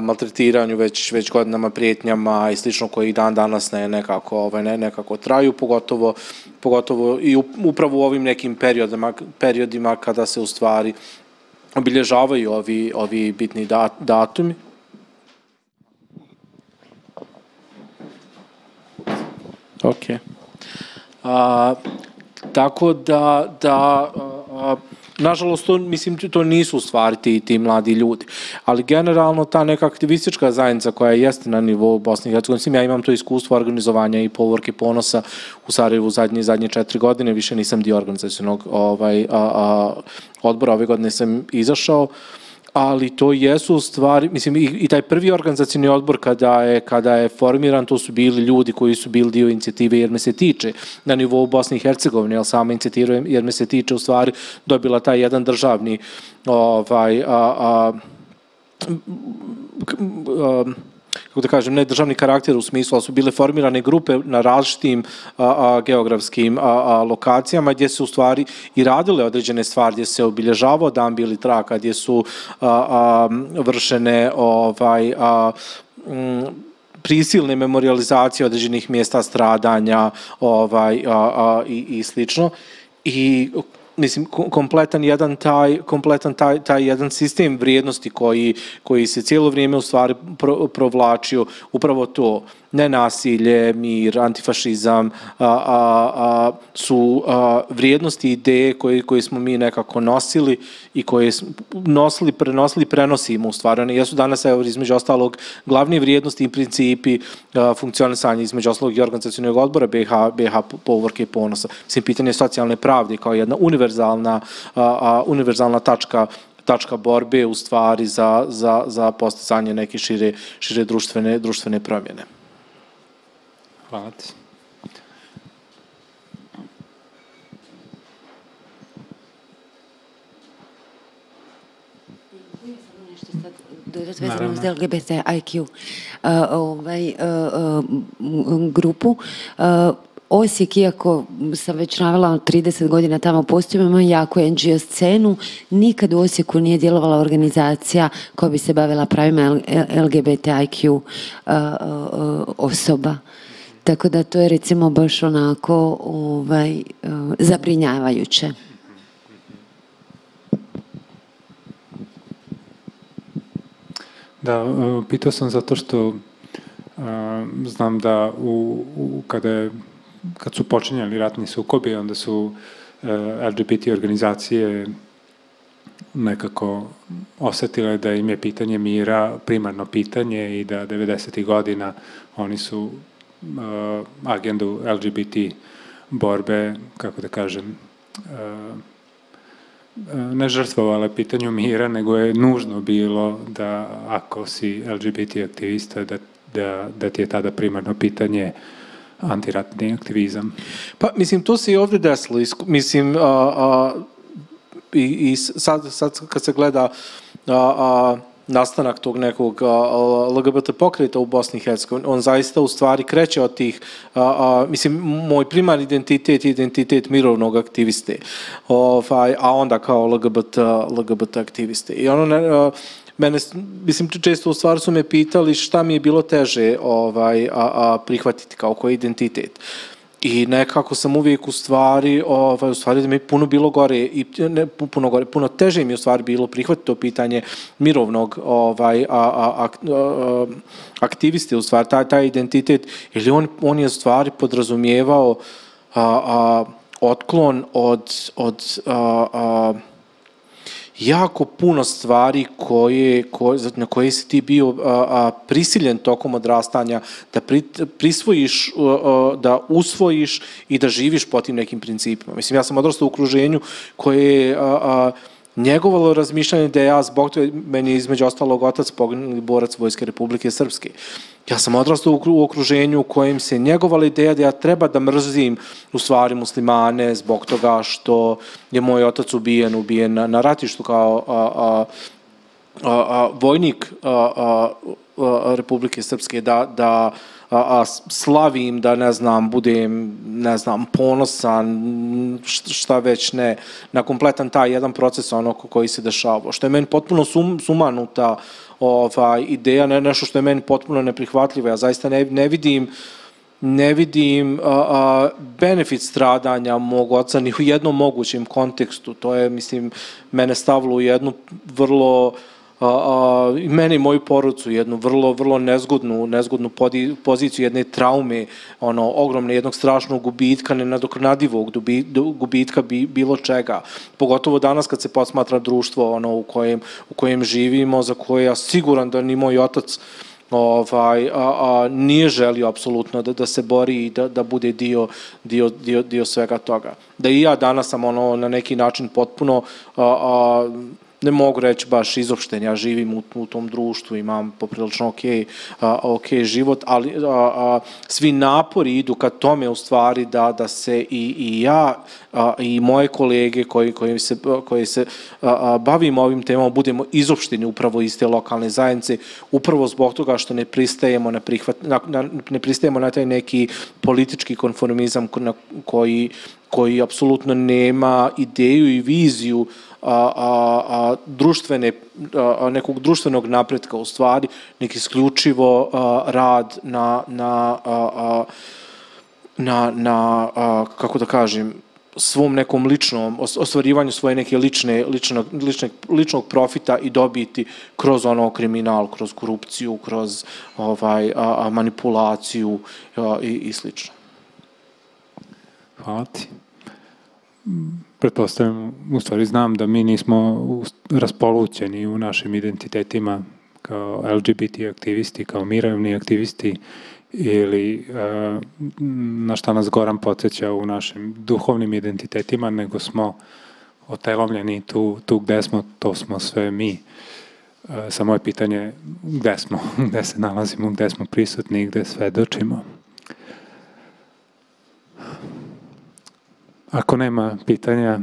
C: maltretiranju već, već godinama, prijetnjama i slično koji dan danas ne nekako, ovaj, ne, nekako traju, pogotovo, pogotovo i upravo u ovim nekim periodima, periodima kada se u stvari obilježavaju ovi, ovi bitni dat, datumi. Ok. A, tako da, da a, a, Nažalost, to, mislim, to nisu stvari ti, ti mladi ljudi. Ali generalno ta neka aktivistička zajednica koja jeste na nivou Bosne i Hercegovine, mislim, ja imam to iskustvo organizovanja i povorke ponosa u Sarajevu zadnje, zadnje četiri godine, više nisam dio organizacijonog ovaj, a, a, odbora, ove godine sam izašao, ali to jesu stvari, mislim i, i taj prvi organizacijni odbor kada je, kada je formiran, to su bili ljudi koji su bili dio inicijative jer me se tiče na nivou Bosne i Hercegovine, ali sama inicijativa jer me se tiče u stvari dobila taj jedan državni ovaj, a, a, a, kako da kažem, ne državni karakter u smislu, ali su bile formirane grupe na različitim geografskim lokacijama gdje se u stvari i radile određene stvari, gdje se obilježavao dan bili traka, gdje su vršene ovaj, prisilne memorializacije određenih mjesta stradanja ovaj, i, i slično. I mislim kompletan jedan taj kompletan taj taj jedan sistem vrijednosti koji koji se cijelo vrijeme u stvari pro, provlačio upravo to nenasilje, mir, antifašizam a, a, a, su vrijednosti i ideje koje, koje smo mi nekako nosili i koje smo nosili, prenosili, prenosimo u stvari. One jesu danas, evo, između ostalog, glavni vrijednosti i principi funkcionisanja između ostalog i organizacijonog odbora BH, BH povorke i ponosa. Mislim, pitanje socijalne pravde kao jedna univerzalna, a, univerzalna tačka tačka borbe u stvari za, za, za postizanje neke šire, šire društvene, društvene promjene.
A: Hvala ti.
B: vezano uz uh, ovaj, uh, uh, grupu. Osijek, iako sam već navela 30 godina tamo postoji, ima jako NGO scenu. Nikad u Osijeku nije djelovala organizacija koja bi se bavila pravima LGBTIQ osoba. Tako da to je recimo baš onako ovaj, uh, zabrinjavajuće.
A: Da, pitao sam zato što uh, znam da u, u, kada je kad su počinjali ratni sukobi, onda su e, LGBT organizacije nekako osetile da im je pitanje mira primarno pitanje i da 90. godina oni su agendu LGBT borbe, kako da kažem, ne žrtvovale pitanju mira, nego je nužno bilo da ako si LGBT aktivista, da, da, da ti je tada primarno pitanje antiratni aktivizam?
C: Pa, mislim, to se i ovde desilo. Mislim, a, a, i, i sad, sad kad se gleda a, a, nastanak tog nekog LGBT pokreta u Bosni i Hercegovini, on zaista u stvari kreće od tih, mislim, moj primarni identitet je identitet mirovnog aktiviste, ovaj, a onda kao LGBT, LGBT aktiviste. I ono, mene, mislim, često u stvari su me pitali šta mi je bilo teže ovaj, a, a prihvatiti kao koji identitet. I nekako sam uvijek u stvari, ovaj, u stvari da mi je puno bilo gore i ne puno gore, puno teže mi je u stvari bilo prihvatiti to pitanje mirovnog ovaj, a, a, aktiviste, u stvari, taj, identitet, ili on, on je u stvari podrazumijevao a, a, otklon od, od a, jako puno stvari koje, koje, na koje si ti bio a, a, prisiljen tokom odrastanja da pri, prisvojiš, a, da usvojiš i da živiš po tim nekim principima. Mislim, ja sam odrastao u okruženju koje je njegovalo razmišljanje da ja zbog toga, meni između ostalog otac poginuli borac Vojske Republike Srpske. Ja sam odrastao u okruženju u kojem se njegovala ideja da ja treba da mrzim u stvari muslimane zbog toga što je moj otac ubijen, ubijen na, ratištu kao a, a, a, vojnik Republike Srpske, da, da a, a slavim, da ne znam, budem, ne znam, ponosan, šta već ne, na kompletan taj jedan proces ono koji se dešava. Što je meni potpuno sum, sumanuta ovaj, ideja, ne, nešto što je meni potpuno neprihvatljivo. Ja zaista ne, ne vidim ne vidim a, a, benefit stradanja mog oca ni u jednom mogućem kontekstu. To je, mislim, mene stavilo u jednu vrlo a, mene i moju porodcu jednu vrlo vrlo nezgodnu nezgodnu poziciju jedne traume ono ogromne jednog strašnog gubitka nenadoknadivog gubitka bi, bilo čega pogotovo danas kad se posmatra društvo ono u kojem u kojem živimo za koje ja siguran da ni moj otac ovaj, a, a, nije želio apsolutno da, da se bori i da, da bude dio, dio, dio, dio svega toga. Da i ja danas sam ono na neki način potpuno a, a, ne mogu reći baš izopšten, ja živim u, u tom društvu, imam poprilično ok, a, ok život, ali a, a, svi napori idu ka tome u stvari da, da se i, i ja i moje kolege koji, koji se, koji se bavimo ovim temama budemo izopšteni upravo iz te lokalne zajednice, upravo zbog toga što ne pristajemo na, prihvat, na, na, ne pristajemo na taj neki politički konformizam koji, koji apsolutno nema ideju i viziju a, a, a društvene, nekog društvenog napretka u stvari, nek isključivo rad na, na, a, na, na kako da kažem, svom nekom ličnom, ostvarivanju svoje neke lične, ličnog, ličnog, ličnog profita i dobiti kroz ono kriminal, kroz korupciju, kroz ovaj, a, a, manipulaciju a, i, i slično.
A: Hvala ti pretpostavljam, u stvari znam da mi nismo raspolućeni u našim identitetima kao LGBT aktivisti, kao mirovni aktivisti ili uh, na šta nas Goran podsjeća u našim duhovnim identitetima, nego smo otelomljeni tu, tu gde smo, to smo sve mi. Uh, samo je pitanje gde smo, gde se nalazimo, gde smo prisutni, gde svedočimo. Ako nema pitanja,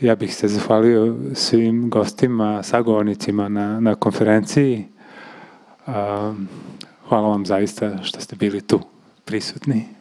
A: ja bih se zahvalio svim gostima, sagovornicima na, na konferenciji. Hvala vam zaista što ste bili tu prisutni.